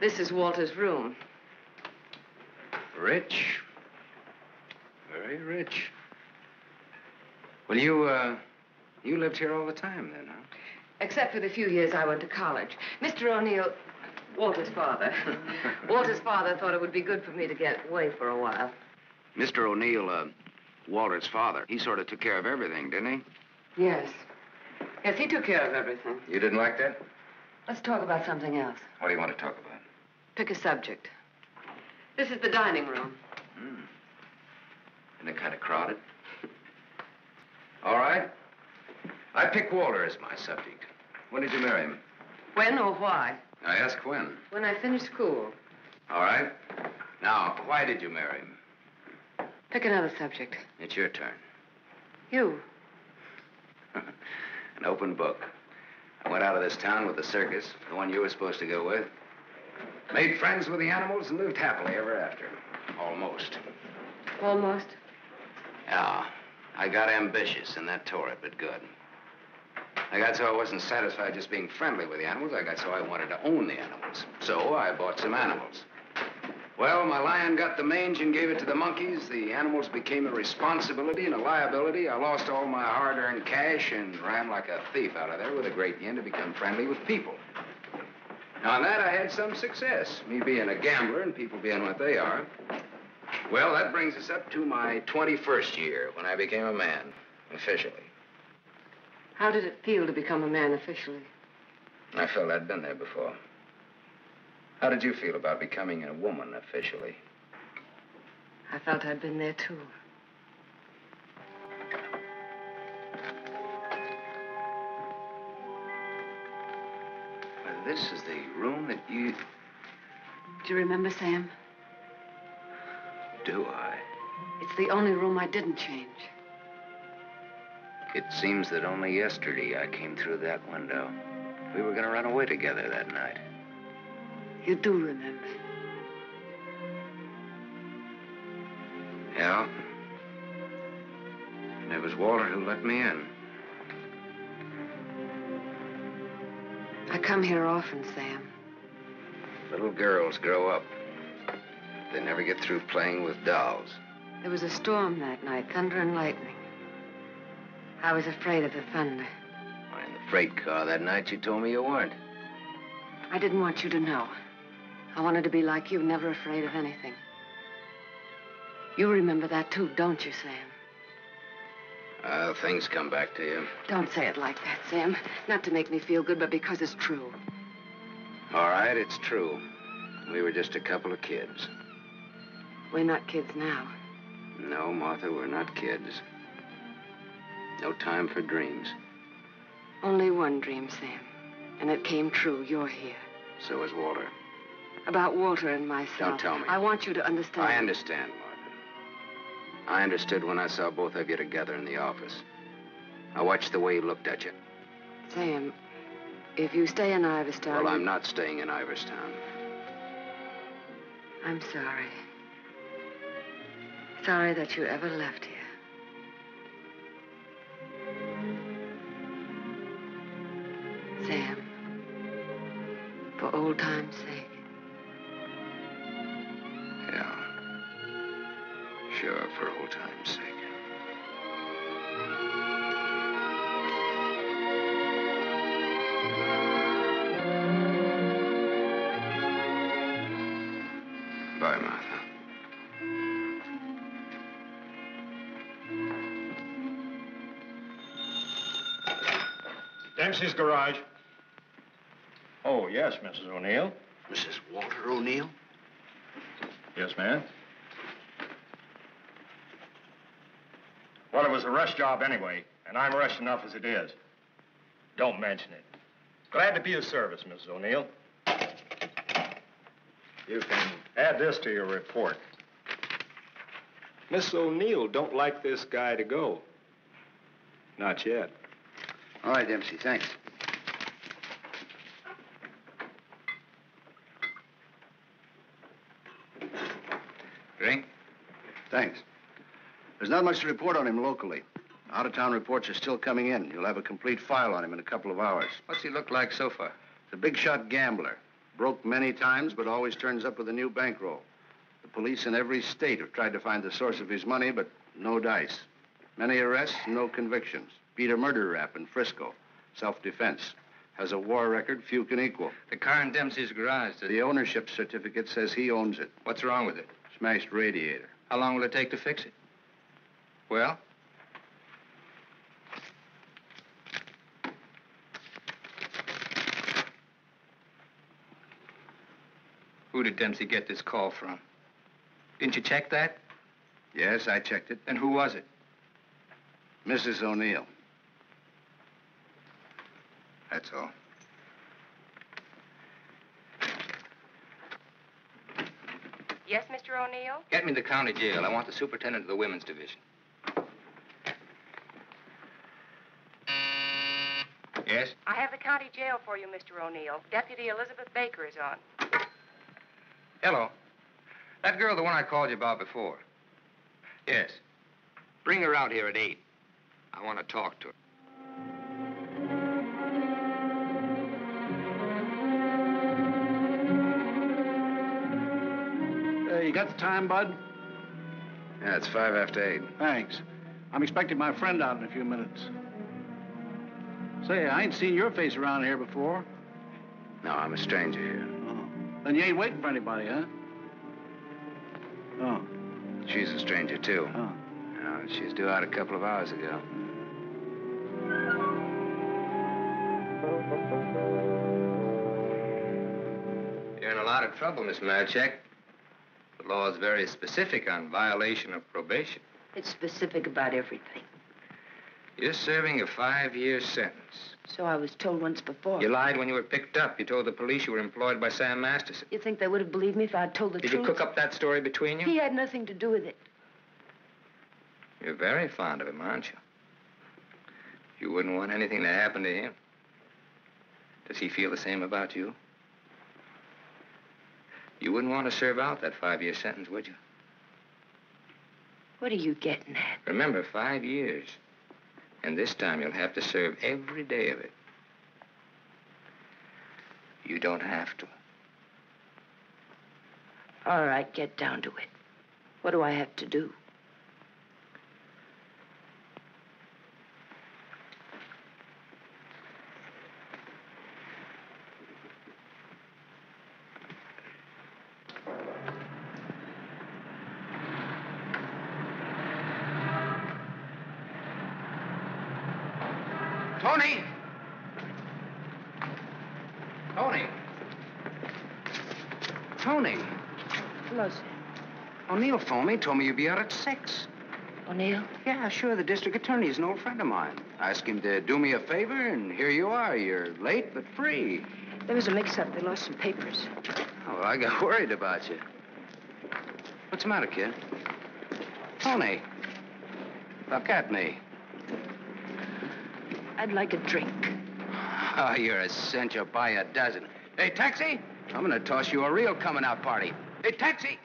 This is Walter's room. Rich. Very rich. Well, you, uh, you lived here all the time then, huh? Except for the few years I went to college. Mr. O'Neil, Walter's father. Walter's father thought it would be good for me to get away for a while. Mr. O'Neil, uh, Walter's father, he sort of took care of everything, didn't he? Yes. Yes, he took care of everything. You didn't like that? Let's talk about something else. What do you want to talk about? Pick a subject. This is the dining room. Isn't it kind of crowded? All right. I pick Walter as my subject. When did you marry him? When or why? I ask when. When I finished school. All right. Now, why did you marry him? Pick another subject. It's your turn. You. An open book. I went out of this town with the circus, the one you were supposed to go with. Made friends with the animals and lived happily ever after. Almost. Almost. Yeah. I got ambitious, and that tore it, but good. I got so I wasn't satisfied just being friendly with the animals. I got so I wanted to own the animals. So I bought some animals. Well, my lion got the mange and gave it to the monkeys. The animals became a responsibility and a liability. I lost all my hard-earned cash and ran like a thief out of there with a great yen to become friendly with people. Now, on that, I had some success, me being a gambler and people being what they are. Well, that brings us up to my 21st year when I became a man, officially. How did it feel to become a man officially? I felt I'd been there before. How did you feel about becoming a woman officially? I felt I'd been there too. Well, this is the room that you. Do you remember, Sam? Do I? It's the only room I didn't change. It seems that only yesterday I came through that window. We were going to run away together that night. You do remember. Yeah. And it was Walter who let me in. I come here often, Sam. Little girls grow up. They never get through playing with dolls. There was a storm that night, thunder and lightning. I was afraid of the thunder. Why, in the freight car that night, you told me you weren't. I didn't want you to know. I wanted to be like you, never afraid of anything. You remember that too, don't you, Sam? Uh, things come back to you. Don't say it like that, Sam. Not to make me feel good, but because it's true. All right, it's true. We were just a couple of kids. We're not kids now. No, Martha, we're not kids. No time for dreams. Only one dream, Sam. And it came true. You're here. So is Walter. About Walter and myself. Don't tell me. I want you to understand. I understand, Martha. I understood when I saw both of you together in the office. I watched the way he looked at you. Sam, if you stay in Iverstown... Well, I'm not staying in Iverstown. I'm sorry. Sorry that you ever left here. Sam, for old time's sake. Yeah. Sure, for old time's sake. Dempsey's garage. Oh, yes, Mrs. O'Neil. Mrs. Walter O'Neil? Yes, ma'am. Well, it was a rush job anyway, and I'm rushed enough as it is. Don't mention it. Glad to be of service, Mrs. O'Neil. You can add this to your report. Miss O'Neil don't like this guy to go. Not yet. All right, Dempsey, thanks. Drink? Thanks. There's not much to report on him locally. Out-of-town reports are still coming in. You'll have a complete file on him in a couple of hours. What's he look like so far? He's a big-shot gambler. Broke many times, but always turns up with a new bankroll. The police in every state have tried to find the source of his money, but no dice. Many arrests, no convictions. Beat a murder rap in Frisco. Self-defense. Has a war record few can equal. The car in Dempsey's garage. The ownership certificate says he owns it. What's wrong with it? Smashed radiator. How long will it take to fix it? Well? Who did Dempsey get this call from? Didn't you check that? Yes, I checked it. Then who was it? Mrs. O'Neil. That's all. Yes, Mr. O'Neil? Get me to the county jail. I want the superintendent of the women's division. Yes? I have the county jail for you, Mr. O'Neil. Deputy Elizabeth Baker is on. Hello. That girl, the one I called you about before. Yes. Bring her out here at 8. I want to talk to her. Got the time, Bud? Yeah, it's five after eight. Thanks. I'm expecting my friend out in a few minutes. Say, I ain't seen your face around here before. No, I'm a stranger here. Oh. Then you ain't waiting for anybody, huh? Oh. She's a stranger, too. Oh. Yeah, she's due out a couple of hours ago. You're in a lot of trouble, Miss Marachek. The law is very specific on violation of probation. It's specific about everything. You're serving a five-year sentence. So I was told once before. You lied when you were picked up. You told the police you were employed by Sam Masterson. You think they would have believed me if I'd told the Did truth? Did you cook up that story between you? He had nothing to do with it. You're very fond of him, aren't you? You wouldn't want anything to happen to him. Does he feel the same about you? You wouldn't want to serve out that five-year sentence, would you? What are you getting at? Remember, five years. And this time you'll have to serve every day of it. You don't have to. All right, get down to it. What do I have to do? Toni! Toni! Toni! Hello, sir. O'Neil phoned me, told me you'd be out at six. O'Neil? Yeah, sure. The district attorney's an old friend of mine. I asked him to do me a favor, and here you are. You're late, but free. There was a mix-up. They lost some papers. Oh, well, I got worried about you. What's the matter, kid? Toni, look at me. I'd like a drink. Oh, you're a cinch. You'll buy a dozen. Hey, taxi! I'm gonna toss you a real coming out party. Hey, taxi!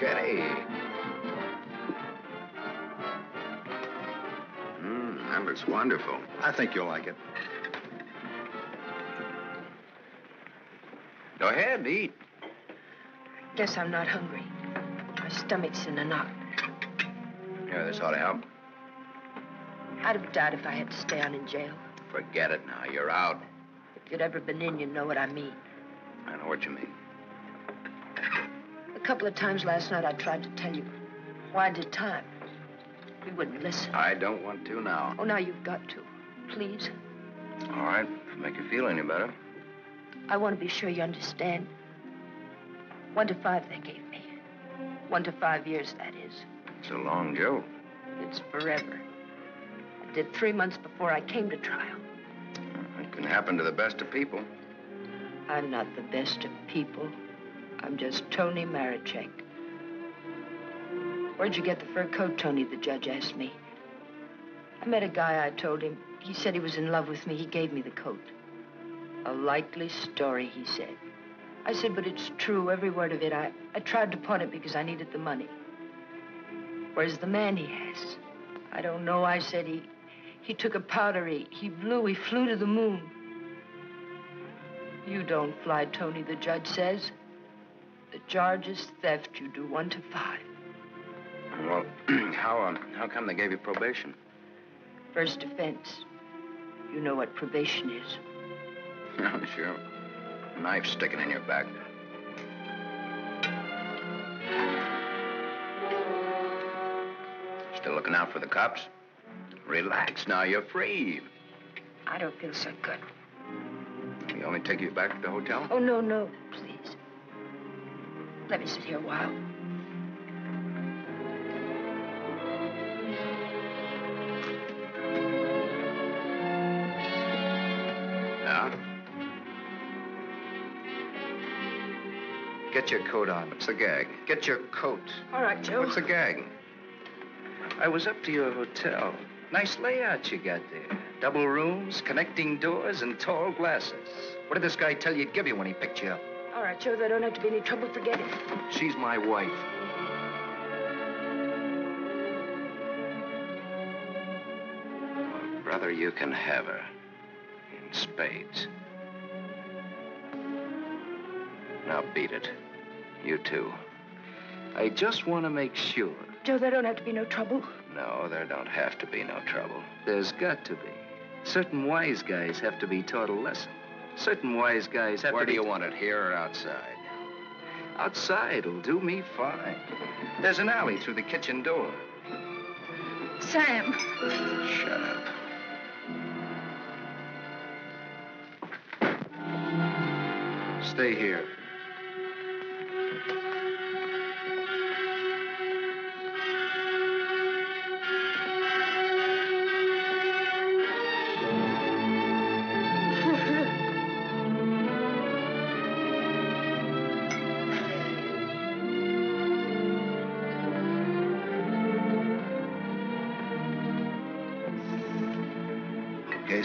Spaghetti. Mmm, that looks wonderful. I think you'll like it. Go ahead, eat. Guess I'm not hungry. My stomach's in a knot. Here, this ought to help. I'd have died if I had to stay on in jail. Forget it now. You're out. If you'd ever been in, you'd know what I mean. I know what you mean. A couple of times last night I tried to tell you why did time. We wouldn't listen. I don't want to now. Oh, now you've got to. Please. All right, if make you feel any better. I want to be sure you understand. One to five they gave me. One to five years, that is. It's a long joke. It's forever. I did three months before I came to trial. It can happen to the best of people. I'm not the best of people. I'm just Toni Marachek. Where'd you get the fur coat, Toni? The judge asked me. I met a guy, I told him. He said he was in love with me. He gave me the coat. A likely story, he said. I said, but it's true, every word of it. I, I tried to pawn it because I needed the money. Where's the man he has? I don't know, I said. He, he took a powder, he, he blew, he flew to the moon. You don't fly, Toni, the judge says. The charge is theft. You do one to five. Well, how, um, how come they gave you probation? First offense. You know what probation is. Oh, sure. A knife sticking in your back. Still looking out for the cops? Relax now, you're free. I don't feel so good. You want me take you back to the hotel? Oh, no, no, please. Let me sit here a while. Yeah? Get your coat on. What's the gag? Get your coat. All right, Joe. What's the gag? I was up to your hotel. Nice layout you got there. Double rooms, connecting doors, and tall glasses. What did this guy tell you he'd give you when he picked you up? Right, Joe, there don't have to be any trouble. Forget it. She's my wife. Well, brother, you can have her. In spades. Now beat it. You too. I just want to make sure. Joe, there don't have to be no trouble. No, there don't have to be no trouble. There's got to be. Certain wise guys have to be taught a lesson. Certain wise guys have Where to do be... you want it, here or outside? Outside'll do me fine. There's an alley through the kitchen door. Sam. Shut up. Stay here.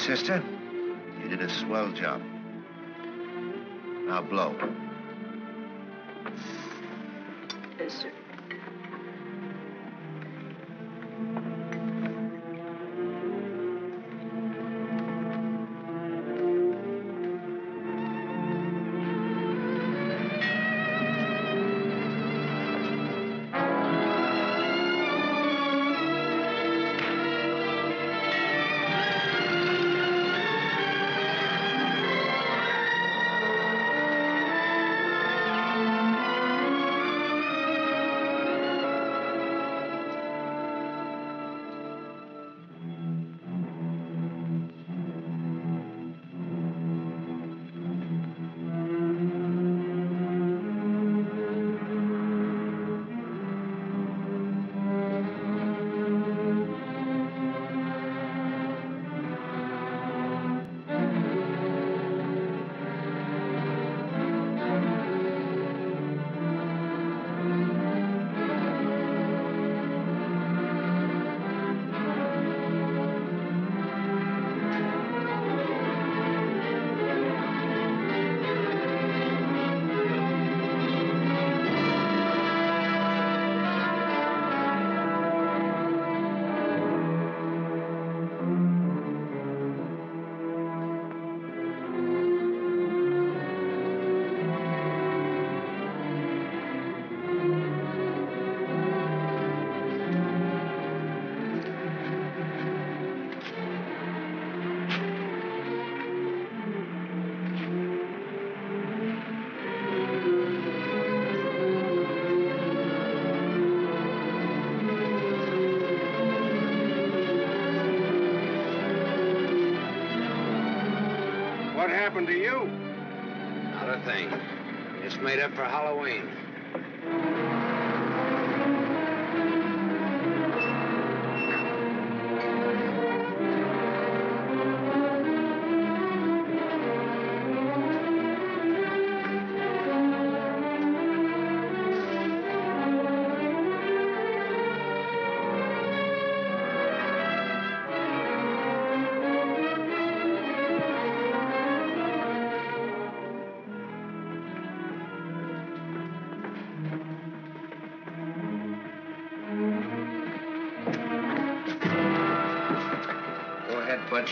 Sister? You did a swell job. Now blow.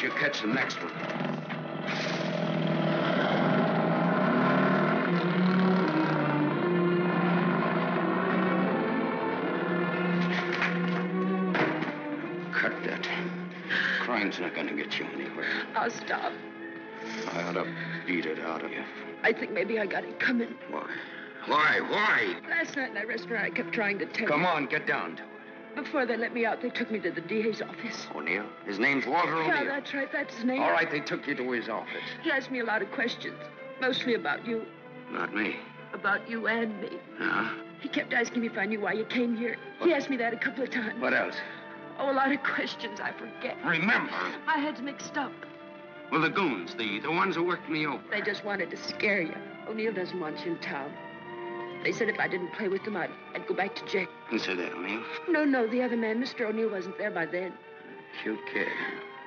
You catch the next one. Cut that. Crime's not gonna get you anywhere. I'll stop. I ought to beat it out of you. I think maybe I got it coming. Why? Why? Why? Last night in that restaurant, I kept trying to tell Come you. on, get down. Before they let me out, they took me to the DA's office. O'Neil. His name's Walter O'Neil. Yeah, that's right. That's his name. All right, they took you to his office. He asked me a lot of questions, mostly about you, Not me. about you and me. Huh? He kept asking me if I knew why you came here. He asked me that a couple of times. What else? Oh, a lot of questions I forget. Remember. My head's mixed up. Well, the goons, the, the ones who worked me over. They just wanted to scare you. O'Neil doesn't want you in town. They said if I didn't play with them, I'd, I'd go back to jail. Who said that, O'Neil? No, no, the other man, Mr. O'Neil, wasn't there by then. Cute kid.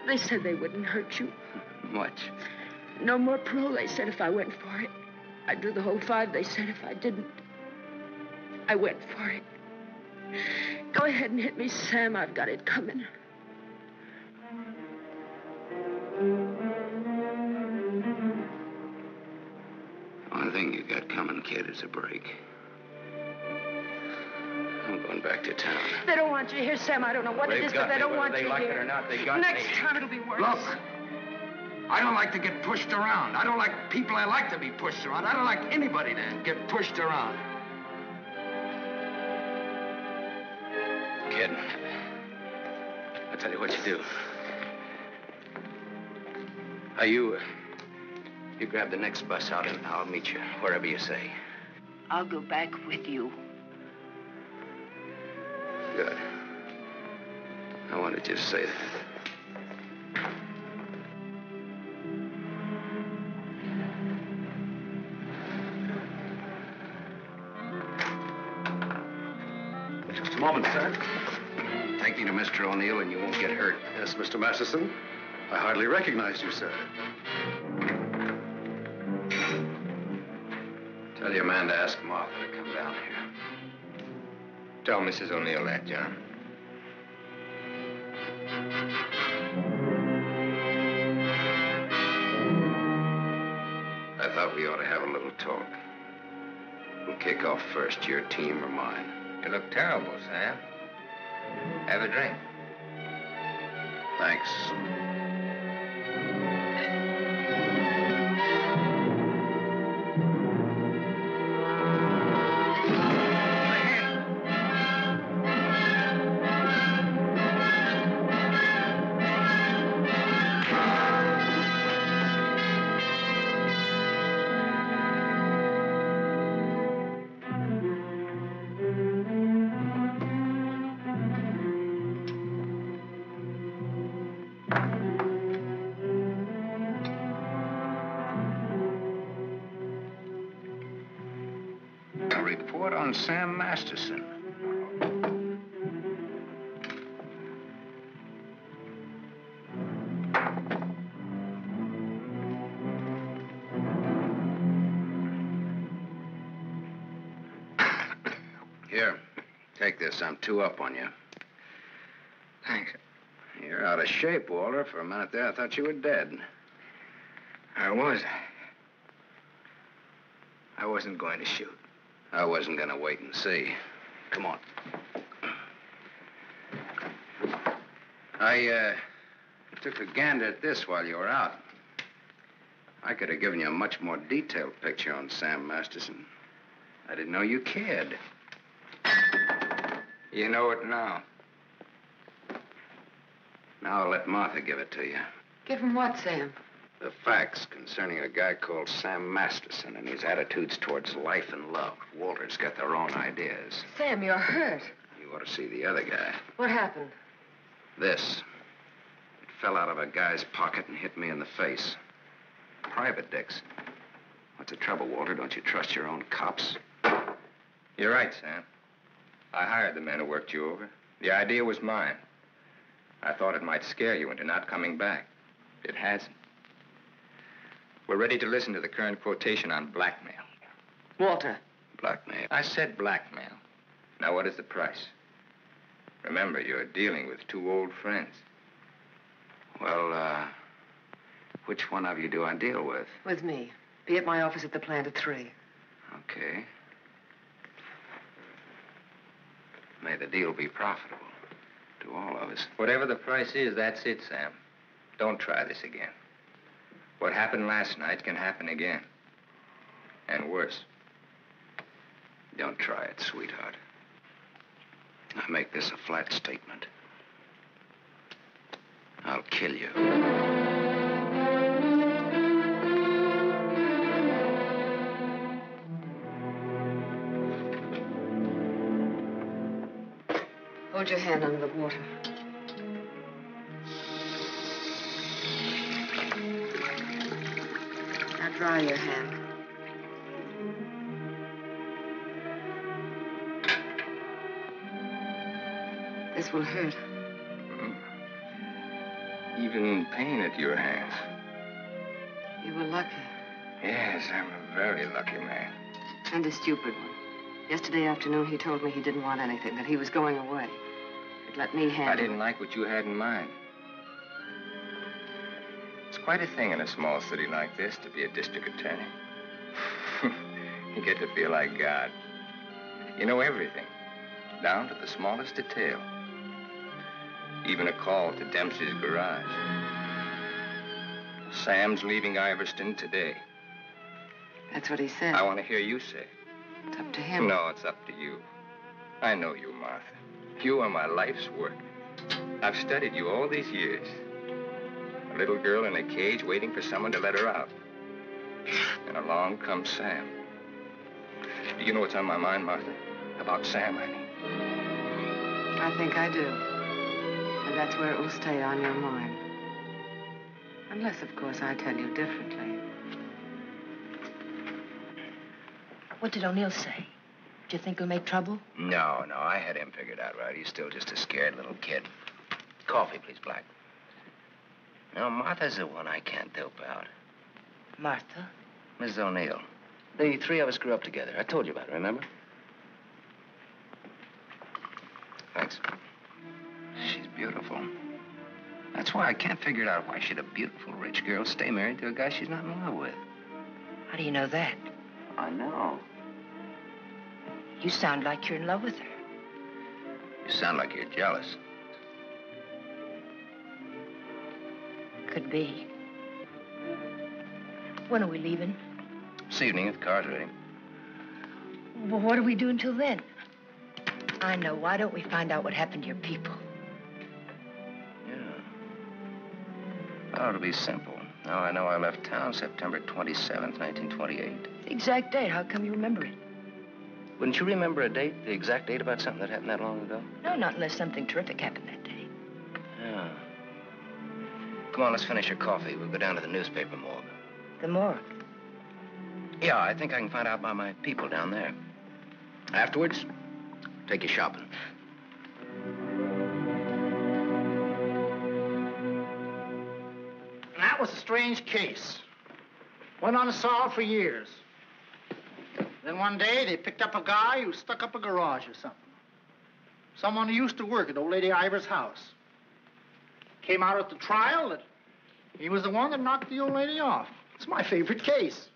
They said they wouldn't hurt you. Much. No more parole, they said, if I went for it. I'd do the whole five, they said, if I didn't. I went for it. Go ahead and hit me, Sam. I've got it coming. One thing you got coming, kid, is a break. I'm going back to town. They don't want you here, Sam. I don't know what They've it is, got but they me, don't want you. whether want they you like here. it or not, they got Next me. time it'll be worse. Look, I don't like to get pushed around. I don't like people I like to be pushed around. I don't like anybody to get pushed around. Kid, I'll tell you what you do. Are you, uh, you grab the next bus out and I'll meet you wherever you say. I'll go back with you. Good. I wanted you to say that. Just a moment, sir. Take me to Mr. O'Neil and you won't get hurt. Yes, Mr. Masterson. I hardly recognize you, sir. Your man to ask Martha to come down here. Tell Mrs. O'Neil that, John. I thought we ought to have a little talk. We'll kick off first, your team or mine. You look terrible, Sam. Have a drink. Thanks. Masterson. Here, take this. I'm two up on you. Thanks. You're out of shape, Walter. For a minute there, I thought you were dead. I was. I wasn't going to shoot. I wasn't going to wait and see. Come on. I, uh, took a gander at this while you were out. I could have given you a much more detailed picture on Sam Masterson. I didn't know you cared. You know it now. Now I'll let Martha give it to you. Give him what, Sam? The facts concerning a guy called Sam Masterson and his attitudes towards life and love. Walter's got their own ideas. Sam, you're hurt. You ought to see the other guy. What happened? This. It fell out of a guy's pocket and hit me in the face. Private Dix. What's the trouble, Walter? Don't you trust your own cops? You're right, Sam. I hired the man who worked you over. The idea was mine. I thought it might scare you into not coming back. It hasn't. We're ready to listen to the current quotation on blackmail. Walter. Blackmail. I said blackmail. Now, what is the price? Remember, you're dealing with two old friends. Well, uh, which one of you do I deal with? With me. Be at my office at the plant at three. Okay. May the deal be profitable to all of us. Whatever the price is, that's it, Sam. Don't try this again. What happened last night can happen again. And worse. Don't try it, sweetheart. I make this a flat statement. I'll kill you. Hold your hand under the water. Dry your hand. This will hurt. Hmm. Even pain at your hands. You were lucky. Yes, I'm a very lucky man. And a stupid one. Yesterday afternoon, he told me he didn't want anything, that he was going away. He'd let me handle I didn't like what you had in mind. Quite a thing in a small city like this to be a district attorney. you get to feel like God. You know everything, down to the smallest detail. Even a call to Dempsey's garage. Sam's leaving Iverstown today. That's what he said. I want to hear you say. It's up to him. No, it's up to you. I know you, Martha. You are my life's work. I've studied you all these years. A little girl in a cage waiting for someone to let her out. And along comes Sam. Do you know what's on my mind, Martha? About Sam, I mean. I think I do. And that's where it will stay on your mind. Unless, of course, I tell you differently. What did O'Neil say? Do you think he'll make trouble? No, no, I had him figured out right. He's still just a scared little kid. Coffee, please, Black. No, Martha's the one I can't dope out. Martha? Mrs. O'Neil. The three of us grew up together. I told you about it, remember? Thanks. She's beautiful. That's why I can't figure it out why should a beautiful rich girl stay married to a guy she's not in love with. How do you know that? I know. You sound like you're in love with her. You sound like you're jealous. Could be. When are we leaving? This evening, if the car's ready. Eh? Well, what do we do until then? I know. Why don't we find out what happened to your people? Yeah. Oh, it'll be simple. Now I know I left town September 27th, 1928. The exact date. How come you remember it? Wouldn't you remember a date, the exact date about something that happened that long ago? No, not unless something terrific happened that day. Yeah. Come on, let's finish your coffee. We'll go down to the newspaper morgue. The morgue? Yeah, I think I can find out by my people down there. Afterwards, take you shopping. That was a strange case. Went unsolved for years. Then one day they picked up a guy who stuck up a garage or something. Someone who used to work at old lady Ivers' house. Came out at the trial that he was the one that knocked the old lady off. It's my favorite case.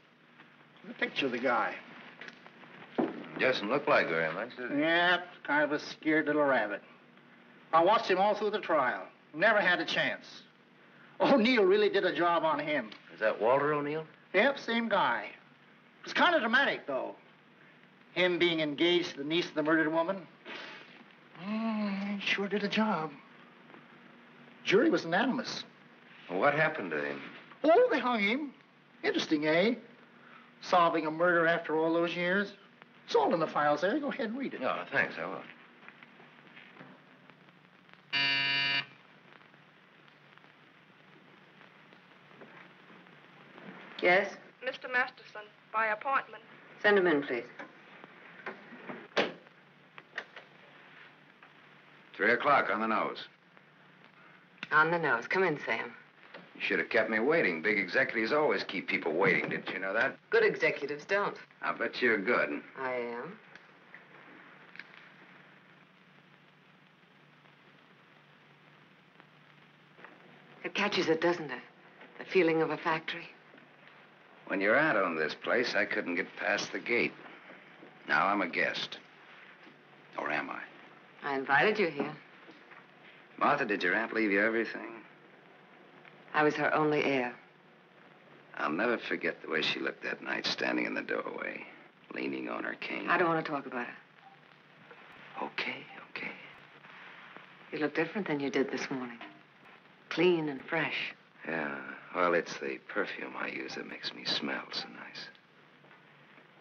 The picture of the guy. Doesn't look like very much, does it? Yeah, kind of a scared little rabbit. I watched him all through the trial. Never had a chance. O'Neil really did a job on him. Is that Walter O'Neil? Yep, same guy. It was kind of dramatic, though. Him being engaged to the niece of the murdered woman. Mm, sure did a job. The jury was unanimous. What happened to him? Oh, they hung him. Interesting, eh? Solving a murder after all those years. It's all in the files there. Go ahead and read it. No, thanks, I will. Yes? Mr. Masterson, by appointment. Send him in, please. Three o'clock on the nose. On the nose. Come in, Sam. You should have kept me waiting. Big executives always keep people waiting. Didn't you know that? Good executives don't. I bet you're good. I am. It catches it, doesn't it? The feeling of a factory. When you're out on this place, I couldn't get past the gate. Now I'm a guest. Or am I? I invited you here. Martha, did your aunt leave you everything? I was her only heir. I'll never forget the way she looked that night standing in the doorway, leaning on her cane. I don't want to talk about it. Okay, okay. You look different than you did this morning. Clean and fresh. Yeah, well, it's the perfume I use that makes me smell so nice.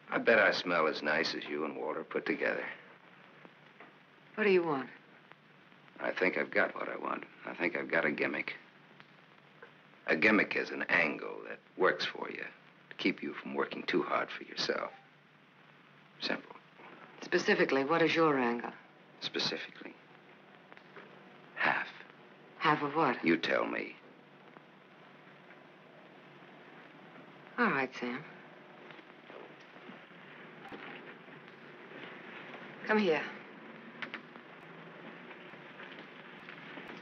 I bet I smell as nice as you and Walter put together. What do you want? I think I've got what I want. I think I've got a gimmick. A gimmick is an angle that works for you to keep you from working too hard for yourself. Simple. Specifically, what is your angle? Specifically. Half. Half of what? You tell me. All right, Sam. Come here.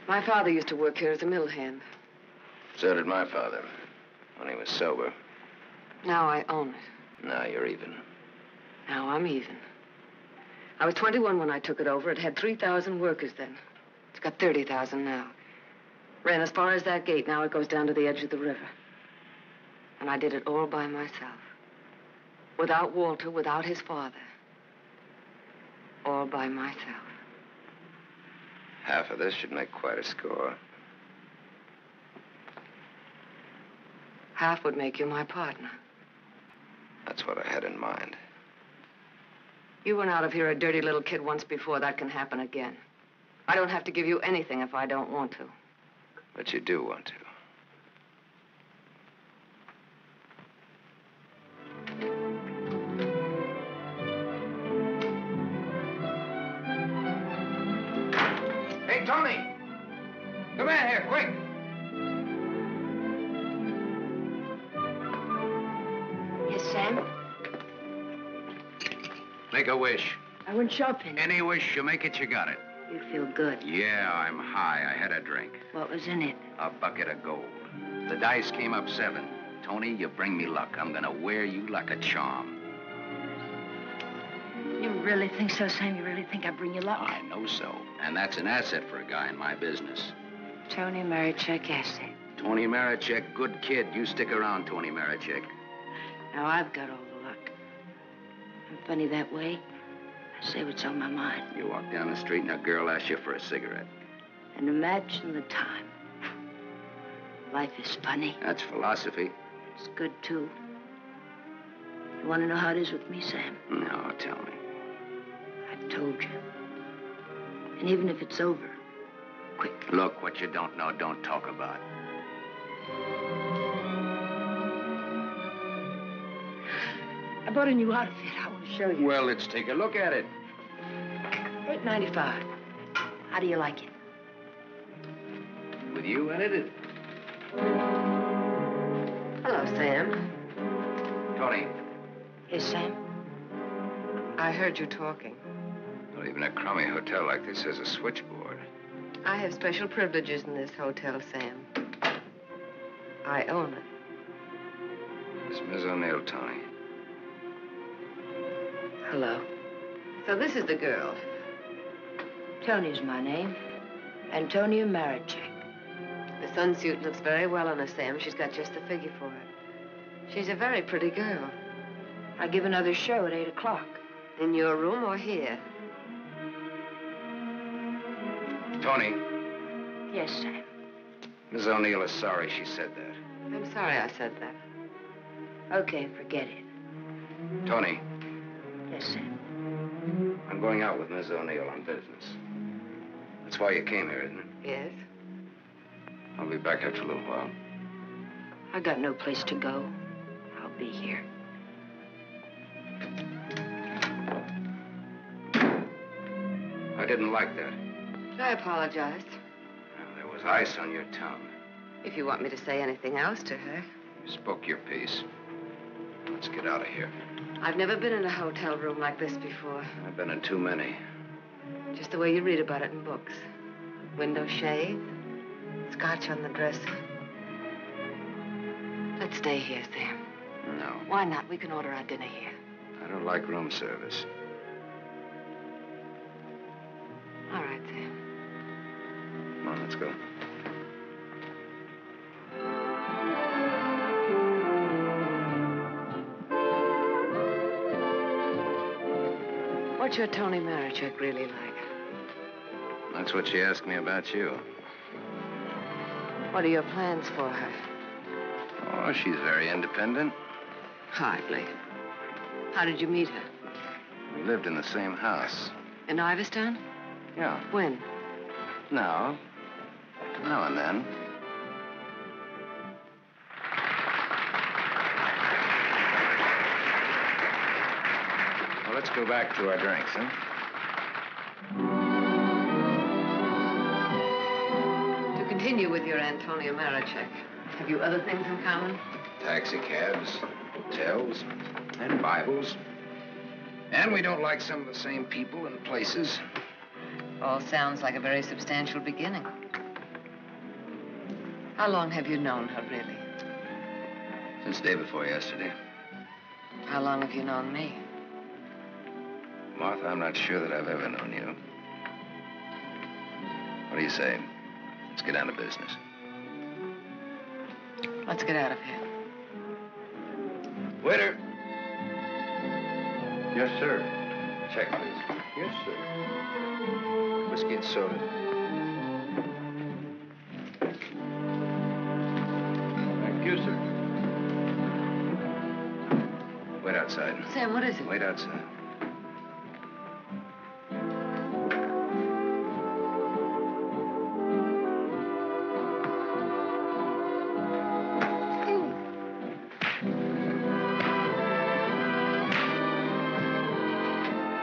My father used to work here as a mill hand. So did my father, when he was sober. Now I own it. Now you're even. Now I'm even. I was 21 when I took it over. It had 3,000 workers then. It's got 30,000 now. Ran as far as that gate. Now it goes down to the edge of the river. And I did it all by myself. Without Walter, without his father. All by myself. Half of this should make quite a score. Half would make you my partner. That's what I had in mind. You went out of here a dirty little kid once before. That can happen again. I don't have to give you anything if I don't want to. But you do want to. Come out here, quick! Yes, Sam? Make a wish. I went shopping. Any wish you make it, you got it. You feel good. Yeah, I'm high. I had a drink. What was in it? A bucket of gold. The dice came up seven. Toni, you bring me luck. I'm gonna wear you like a charm. You really think so, Sam? You really think I bring you luck? I know so. And that's an asset for a guy in my business. Toni Marachek asset. Toni Marachek, good kid. You stick around, Toni Marachek. Now I've got all the luck. I'm funny that way. I say what's on my mind. You walk down the street and a girl asks you for a cigarette. And imagine the time. Life is funny. That's philosophy. It's good, too. You want to know how it is with me, Sam? No, tell me. I've told you. And even if it's over, Look, what you don't know, don't talk about. I bought a new outfit. I want to show you. Well, let's take a look at it. Eight ninety-five. How do you like it? With you in it? Hello, Sam. Toni. Yes, Sam? I heard you talking. Well, even a crummy hotel like this has a switchboard. I have special privileges in this hotel, Sam. I own it. It's Miss O'Neil, Toni. Hello. So this is the girl. Toni's my name. Antonia Marachek. The sunsuit looks very well on her, Sam. She's got just the figure for it. She's a very pretty girl. I give another show at 8 o'clock. In your room or here? Toni, Yes, Sam. Miss O'Neil is sorry she said that. I'm sorry I said that. Okay, forget it. Toni, Yes, Sam. I'm going out with Miss O'Neil on business. That's why you came here, isn't it? Yes? I'll be back after a little while. I got no place to go. I'll be here. I didn't like that. I apologize. There was ice on your tongue. If you want me to say anything else to her. You spoke your piece. Let's get out of here. I've never been in a hotel room like this before. I've been in too many. Just the way you read about it in books. Window shade, scotch on the dresser. Let's stay here, Sam. No, Why not? We can order our dinner here. I don't like room service. All right, Sam. Let's go. What's your Toni Marachek really like? That's what she asked me about you. What are your plans for her? Oh, she's very independent. Hardly. How did you meet her? We lived in the same house. In Iverstown? Yeah. When? Now. Now and then. Well, let's go back to our drinks, huh? To continue with your Antonio Marachek, have you other things in common? Taxicabs, hotels, and Bibles. And we don't like some of the same people and places. All sounds like a very substantial beginning. How long have you known her, really? Since day before yesterday. How long have you known me? Martha, I'm not sure that I've ever known you. What do you say? Let's get down to business. Let's get out of here. Waiter. Yes, sir. Check, please. Yes, sir. Whiskey and soda. Sam, what is it? Wait outside.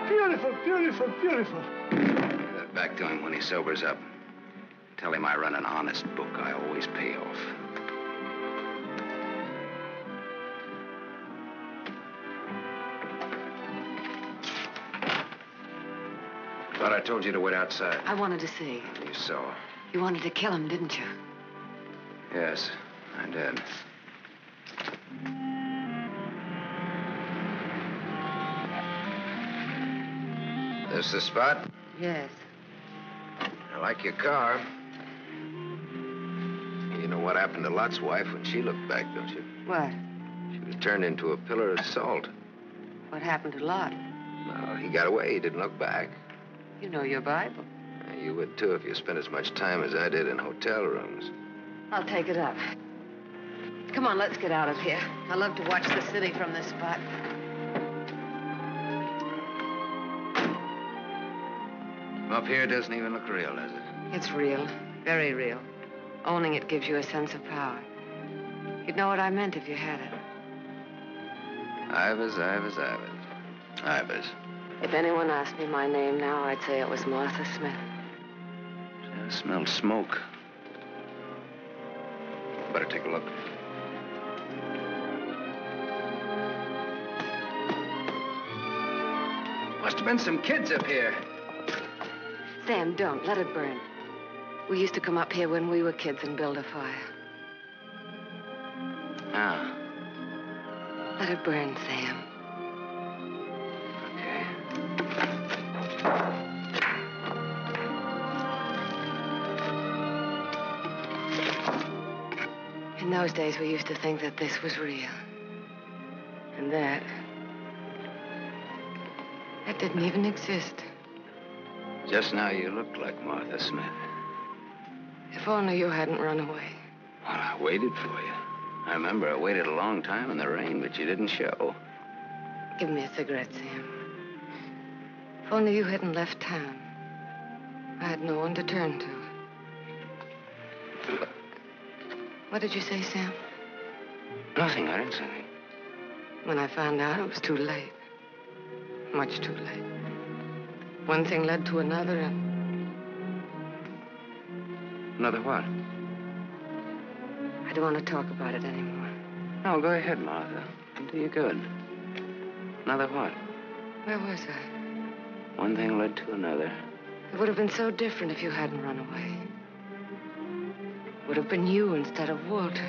Beautiful, beautiful, beautiful. Give that back to him when he sobers up. Tell him I run an honest book. I always pay off. Thought I told you to wait outside. I wanted to see. You saw. You wanted to kill him, didn't you? Yes, I did. This the spot? Yes. I like your car. You know what happened to Lot's wife when she looked back, don't you? What? She was turned into a pillar of salt. What happened to Lot? Well, he got away. He didn't look back. You know your Bible. You would, too, if you spent as much time as I did in hotel rooms. I'll take it up. Come on, let's get out of here. I love to watch the city from this spot. Up here, doesn't even look real, does it? It's real. Very real. Owning it gives you a sense of power. You'd know what I meant if you had it. Ivers, Ivers, Ivers. Ivers. If anyone asked me my name now, I'd say it was Martha Smith. I smelled smoke. Better take a look. Must have been some kids up here. Sam, don't. Let it burn. We used to come up here when we were kids and build a fire. Ah, Let it burn, Sam. Those days, we used to think that this was real. And that. That didn't even exist. just now you looked like Martha Smith. If only you hadn't run away. Well, I waited for you. I remember I waited a long time in the rain, but you didn't show. Give me a cigarette, Sam. If only you hadn't left town. I had no one to turn to. What did you say, Sam? Nothing, I didn't say anything. When I found out, it was too late. Much too late. One thing led to another, and Another what? I don't want to talk about it anymore. No, go ahead, Martha. It'll do you good. Another what? Where was I? One thing led to another. It would have been so different if you hadn't run away. Would have been you instead of Walter.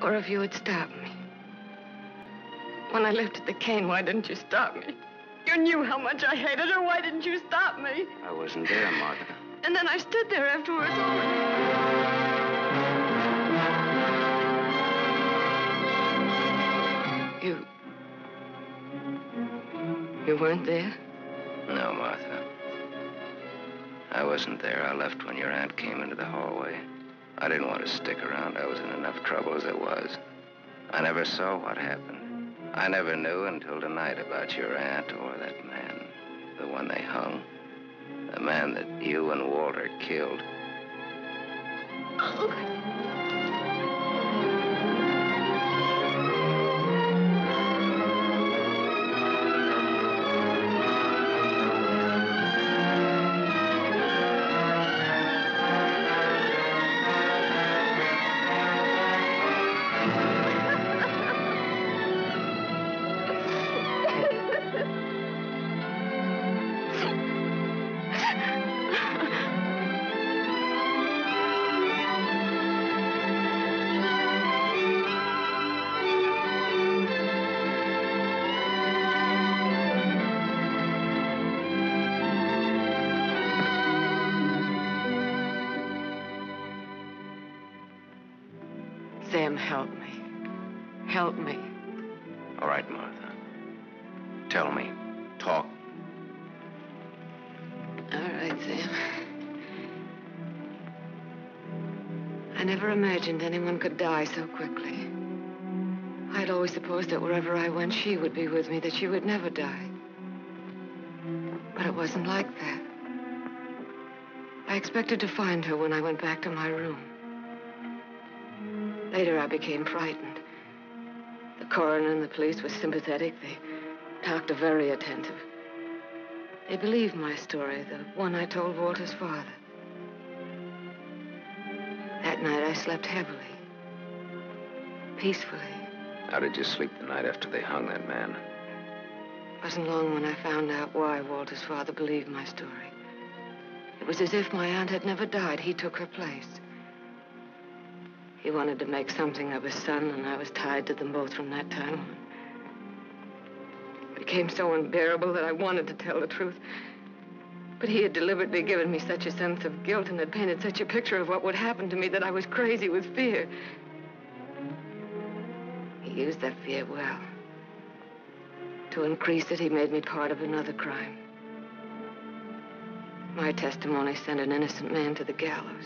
Or if you had stopped me. When I lifted the cane, why didn't you stop me? You knew how much I hated her. Why didn't you stop me? I wasn't there, Martha. And then I stood there afterwards. You. You weren't there? Wasn't there. I left when your aunt came into the hallway. I didn't want to stick around. I was in enough trouble as it was. I never saw what happened. I never knew until tonight about your aunt or that man, the one they hung. The man that you and Walter killed. Oh, Sam, die so quickly. I'd always supposed that wherever I went, she would be with me, that she would never die. But it wasn't like that. I expected to find her when I went back to my room. Later, I became frightened. The coroner and the police were sympathetic. They doctor very attentive. They believed my story, the one I told Walter's father. That night, I slept heavily, peacefully. How did you sleep the night after they hung that man? It wasn't long when I found out why Walter's father believed my story. It was as if my aunt had never died. He took her place. He wanted to make something of his son, and I was tied to them both from that time on. It became so unbearable that I wanted to tell the truth. But he had deliberately given me such a sense of guilt and had painted such a picture of what would happen to me that I was crazy with fear. Used that fear well. To increase it, he made me part of another crime. My testimony sent an innocent man to the gallows.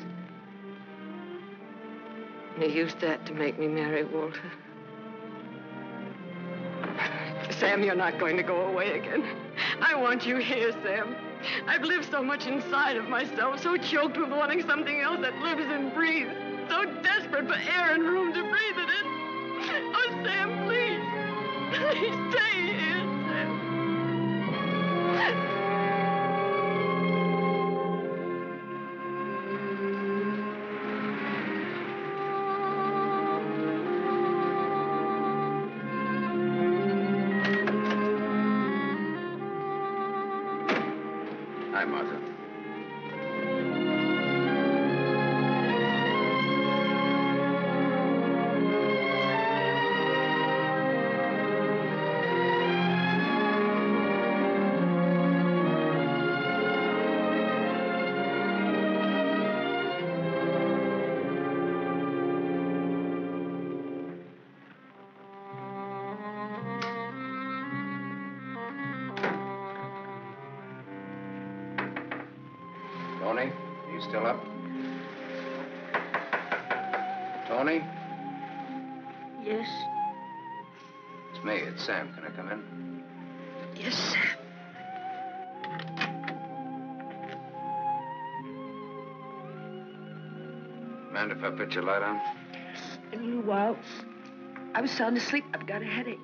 And he used that to make me marry Walter. Sam, you're not going to go away again. I want you here, Sam. I've lived so much inside of myself, so choked with wanting something else that lives and breathes, so desperate for air and room to breathe in it. Oh, Sam, please. Please stay here, Sam. Put your light on? In a little while. I was sound asleep. I've got a headache.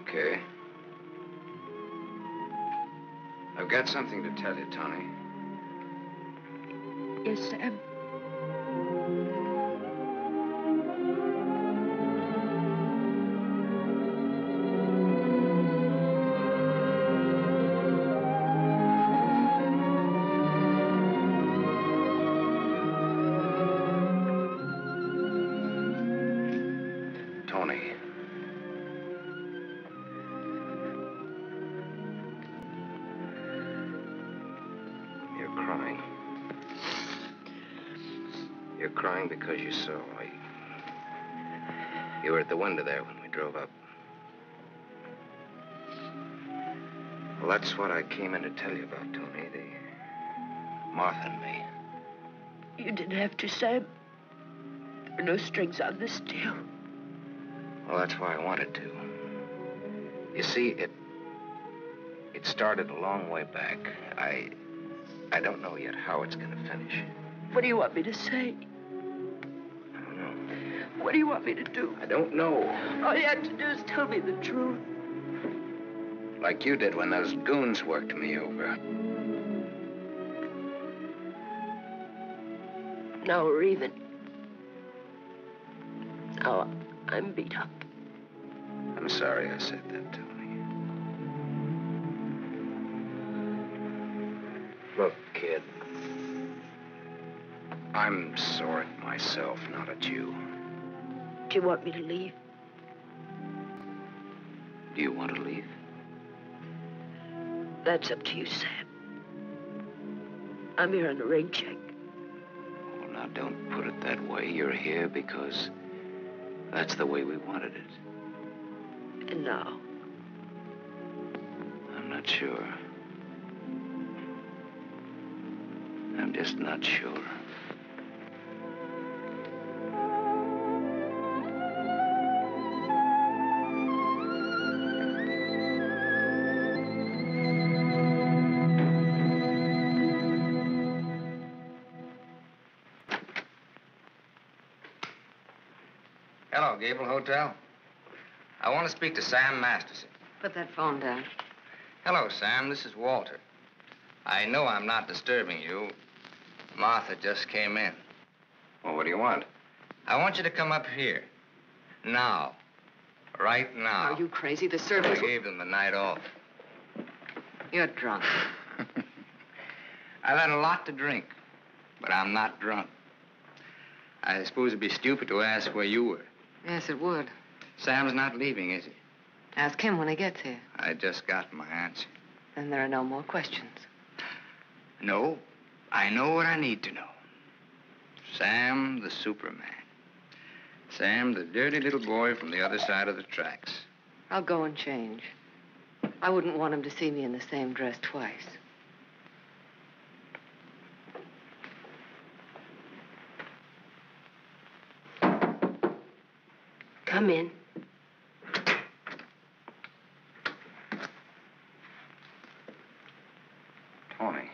Okay. I've got something to tell you, Toni. Yes, Sam. Came in to tell you about, Toni. The Martha and me. You didn't have to, Sam. There are no strings on this deal. Well, that's why I wanted to. You see, it it started a long way back. I I don't know yet how it's gonna finish. What do you want me to say? I don't know. What do you want me to do? I don't know. All you have to do is tell me the truth. Like you did when those goons worked me over. Now we're even. Now oh, I'm beat up. I'm sorry I said that, Toni. Look, kid. I'm sore at myself, not at you. Do you want me to leave? Do you want to leave? That's up to you, Sam. I'm here on a rain check. Well, now, don't put it that way. You're here because that's the way we wanted it. And now? I'm not sure. I'm just not sure. Hotel. I want to speak to Sam Masterson. Put that phone down. Hello, Sam. This is Walter. I know I'm not disturbing you. Martha just came in. Well, what do you want? I want you to come up here. Now. Right now. Are you crazy? The service. I gave them the night off. You're drunk. I've had a lot to drink, but I'm not drunk. I suppose it'd be stupid to ask where you were. Yes, it would. Sam's not leaving, is he? Ask him when he gets here. I just got my answer. Then there are no more questions. No, I know what I need to know. Sam the Superman. Sam the dirty little boy from the other side of the tracks. I'll go and change. I wouldn't want him to see me in the same dress twice. Come in. Toni.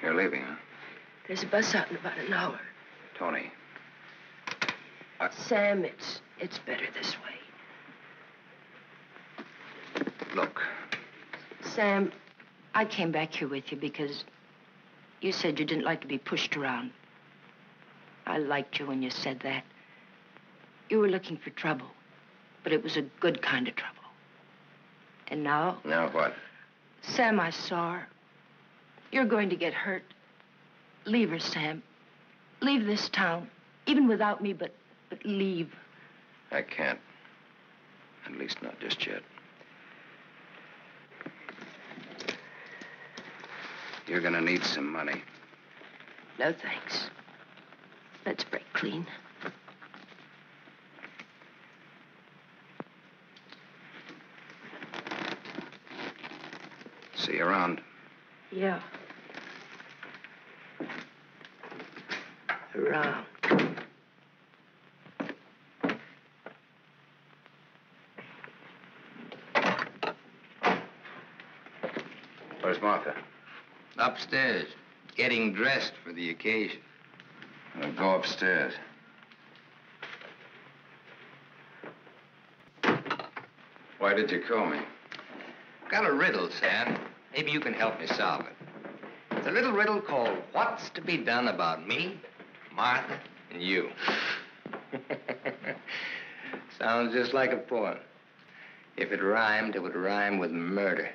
You're leaving, huh? There's a bus out in about an hour. Toni. Uh, Sam, it's it's better this way. Look, Sam, I came back here with you because you said you didn't like to be pushed around. I liked you when you said that. You were looking for trouble, but it was a good kind of trouble. And now, now what? Sam, I saw her. You're going to get hurt. Leave her, Sam. Leave this town, even without me, but but leave. I can't. At least not just yet. You're gonna need some money. No thanks. Let's break clean. See around. Yeah. Around. Where's Martha? Upstairs, getting dressed for the occasion. I'll go upstairs. Why did you call me? Got a riddle, Sam. Maybe you can help me solve it. It's a little riddle called What's to be Done About Me, Martha, and You. Sounds just like a poem. If it rhymed, it would rhyme with murder.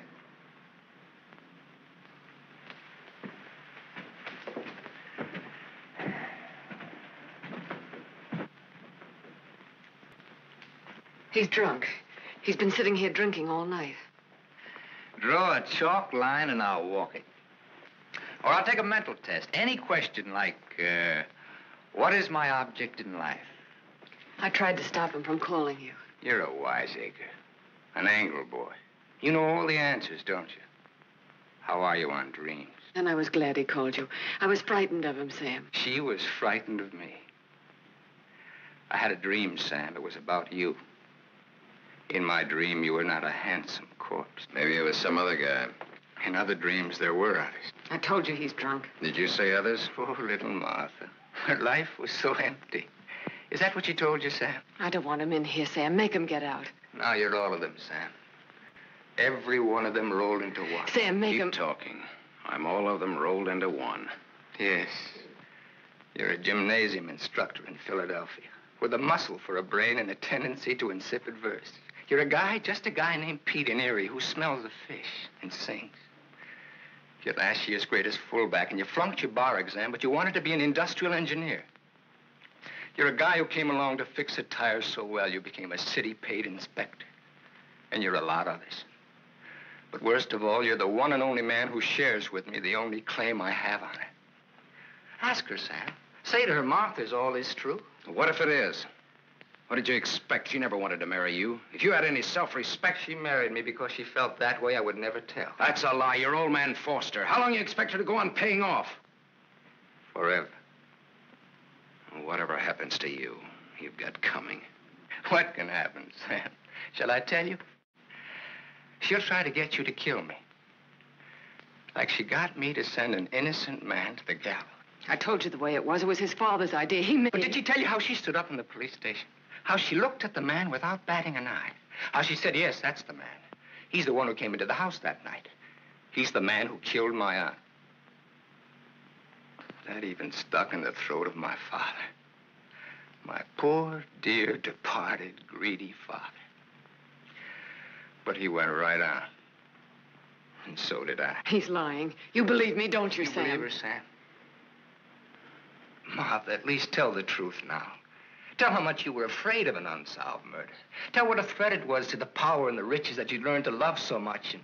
He's drunk. He's been sitting here drinking all night. Draw a chalk line and I'll walk it. Or I'll take a mental test. Any question like, uh, what is my object in life? I tried to stop him from calling you. You're a wiseacre. An angle boy. You know all the answers, don't you? How are you on dreams? And I was glad he called you. I was frightened of him, Sam. She was frightened of me. I had a dream, Sam. It was about you. In my dream, you were not a handsome corpse. Maybe it was some other guy. In other dreams, there were others. I told you he's drunk. Did you say others? Poor little Martha. Her life was so empty. Is that what you told you, Sam? I don't want him in here, Sam. Make him get out. Now you're all of them, Sam. Every one of them rolled into one. Sam, make Keep him... talking. I'm all of them rolled into one. Yes. You're a gymnasium instructor in Philadelphia with a muscle for a brain and a tendency to insipid verse. You're a guy, just a guy named Pete in Erie who smells the fish and sings. You're last year's greatest fullback, and you flunked your bar exam, but you wanted to be an industrial engineer. You're a guy who came along to fix a tire so well you became a city-paid inspector. And you're a lot of others. But worst of all, you're the one and only man who shares with me the only claim I have on her. Ask her, Sam. Say to her, Martha, is all this true? What if it is? What did you expect? She never wanted to marry you. If you had any self-respect, She married me because she felt that way I would never tell. that's a lie. Your old man forced her. How long you expect her to go on paying off? Forever. Whatever happens to you, you've got coming. What can happen, Sam? Shall I tell you? She'll try to get you to kill me. Like she got me to send an innocent man to the gallows. I told you the way it was. It was his father's idea. He made But did she tell you how she stood up in the police station? How she looked at the man without batting an eye? How she said, yes, that's the man. He's the one who came into the house that night. He's the man who killed my aunt. That even stuck in the throat of my father. My poor, dear, departed, greedy father. But he went right on. And so did I. He's lying. You believe me, don't you, You Sam? believe her, Sam? Martha, at least tell the truth now. Tell how much you were afraid of an unsolved murder. Tell what a threat it was to the power and the riches that you'd learned to love so much and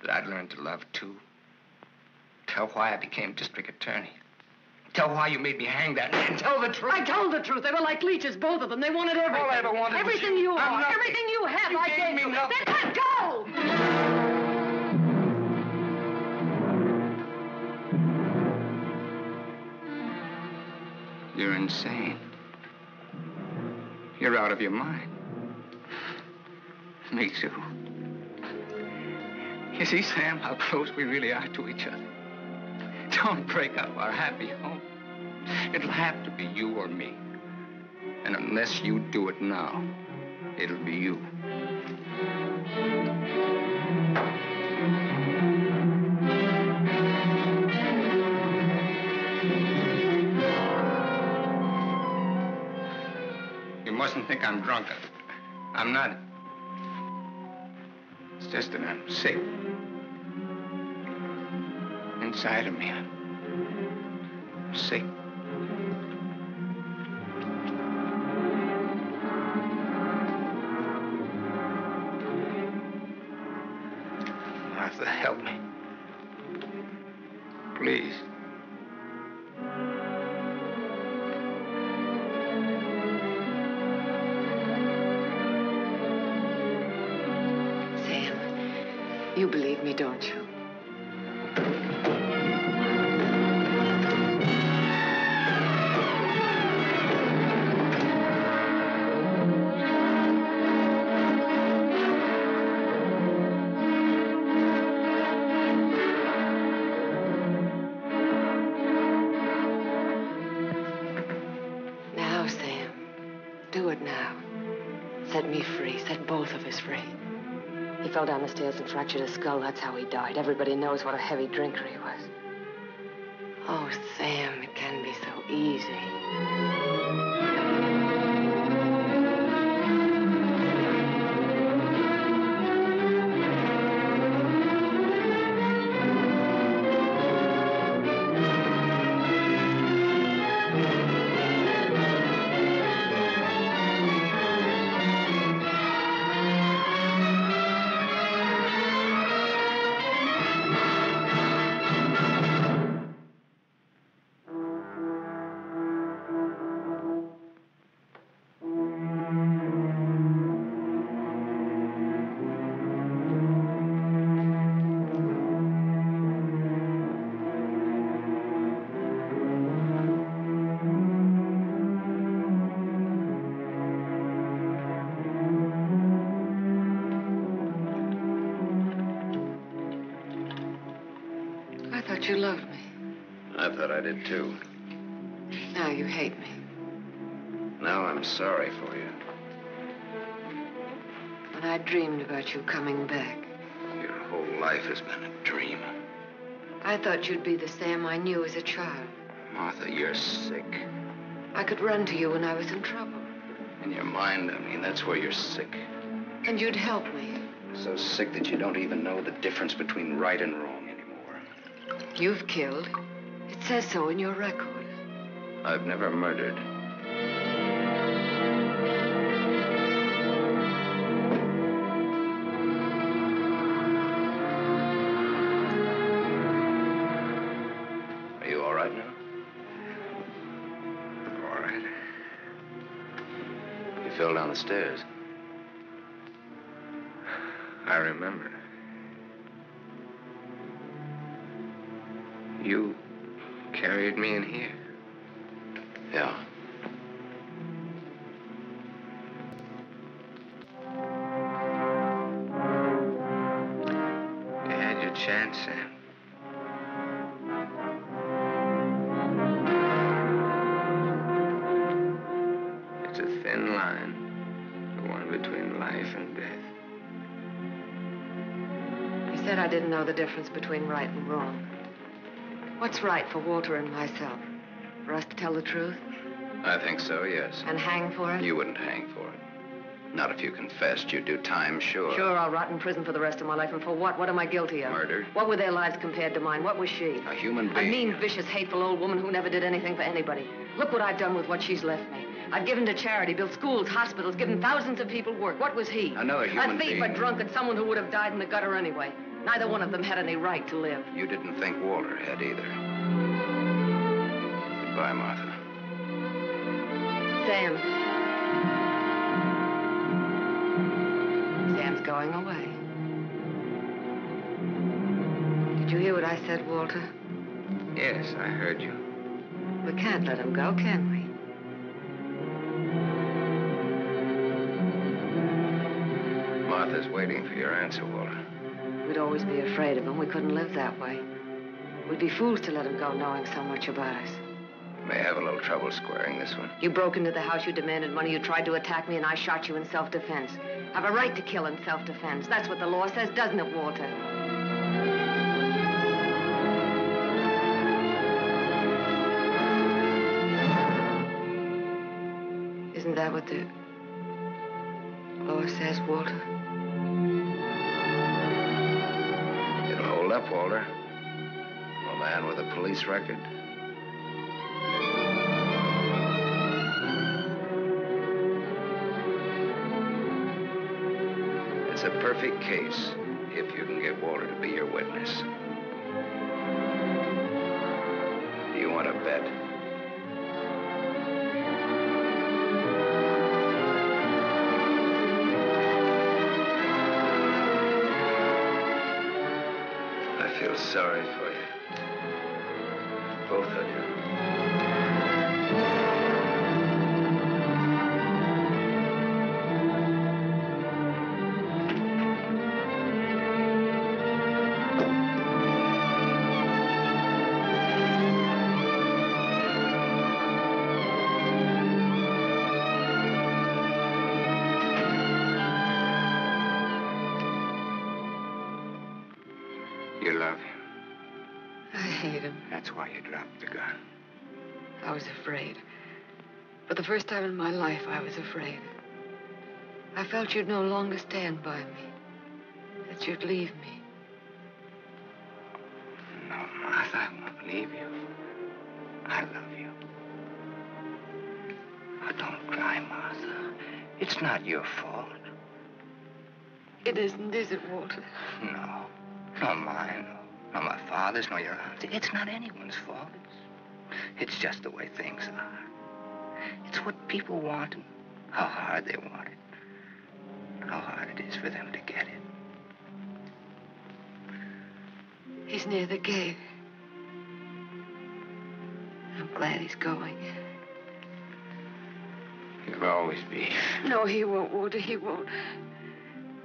that I'd learned to love too. Tell why I became district attorney. Tell why you made me hang that man. Tell the truth. I told the truth. They were like leeches, both of them. They wanted everything. All I ever wanted was you. you are, nothing. everything you have. You I gave gave me you. nothing. Then let go. You're insane. You're out of your mind. Me too. You see, Sam, how close we really are to each other. Don't break up our happy home. It'll have to be you or me. And unless you do it now, it'll be you. Mustn't think I'm drunk. I'm not. It's just that I'm sick. Inside of me, I'm sick. Martha, help me. Please. Down the stairs and fractured his skull. That's how he died. Everybody knows what a heavy drinker he was. Thought you'd be the Sam I knew as a child. Martha, you're sick. I could run to you when I was in trouble. In your mind, I mean, that's where you're sick. And you'd help me. So sick that you don't even know the difference between right and wrong anymore. You've killed. It says so in your record. I've never murdered. Down the stairs. I remember. You carried me in here. The difference between right and wrong. What's right for Walter and myself? For us to tell the truth? I think so, yes. And hang for it? You wouldn't hang for it. Not if you confessed. You'd do time, sure. Sure, I'll rot in prison for the rest of my life. And for what? What am I guilty of? Murder. What were their lives compared to mine? What was she? A human being. A mean, vicious, hateful old woman who never did anything for anybody. Look what I've done with what she's left me. I've given to charity, built schools, hospitals, given thousands of people work. What was he? Another human being. A thief, being. a drunkard, someone who would have died in the gutter anyway. Neither one of them had any right to live. You didn't think Walter had either. Goodbye, Martha. Sam. Sam's going away. Did you hear what I said, Walter? Yes, I heard you. We can't let him go, can we? Martha's waiting for your answer, Walter. We'd always be afraid of him. We couldn't live that way. We'd be fools to let him go knowing so much about us. May have a little trouble squaring this one. You broke into the house, you demanded money, you tried to attack me, and I shot you in self-defense. Have a right to kill in self-defense. That's what the law says, doesn't it, Walter? Isn't that what the law says, Walter? Walter. A man with a police record. It's a perfect case if you can get Walter to be your witness. Sorry for you. Both of you. I was afraid. For the first time in my life, I was afraid. I felt you'd no longer stand by me. That you'd leave me. No, Martha, I won't leave you. I love you. Oh, don't cry, Martha. It's not your fault. It isn't, is it, Walter? No. Nor mine, nor my father's, nor your aunt's. It's not anyone's fault. It's, just the way things are. It's what people want and how hard they want it. How hard it is for them to get it. He's near the gate. I'm glad he's going. He'll always be. No, he won't, Walter. He won't.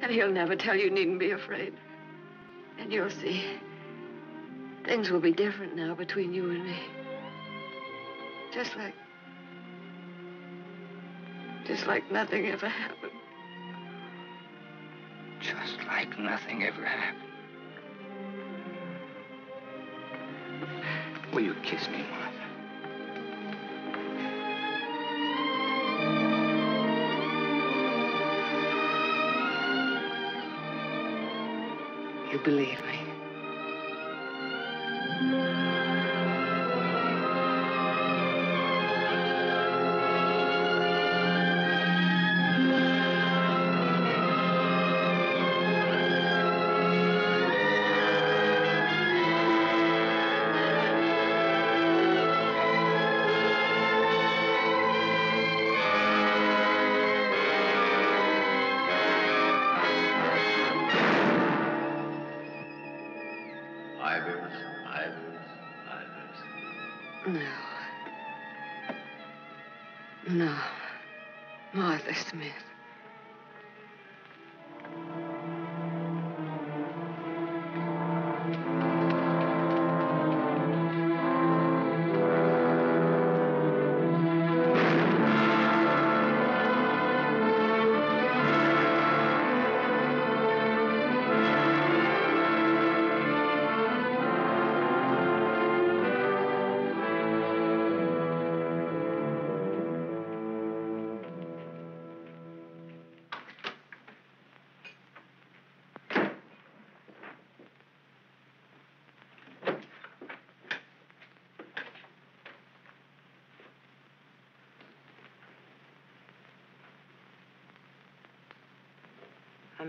And he'll never tell you needn't be afraid. And you'll see. Things will be different now between you and me. Just like. Just like nothing ever happened. Just like nothing ever happened. Will you kiss me, Martha? You believe me.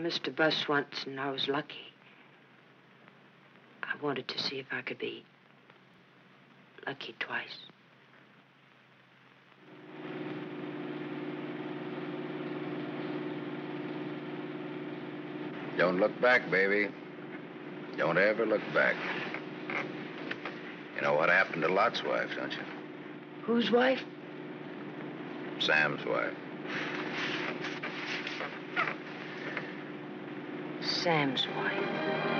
I missed a bus once and I was lucky. I wanted to see if I could be lucky twice. Don't look back, baby. Don't ever look back. You know what happened to Lot's wife, don't you? Whose wife? Sam's wife. Sam's wife.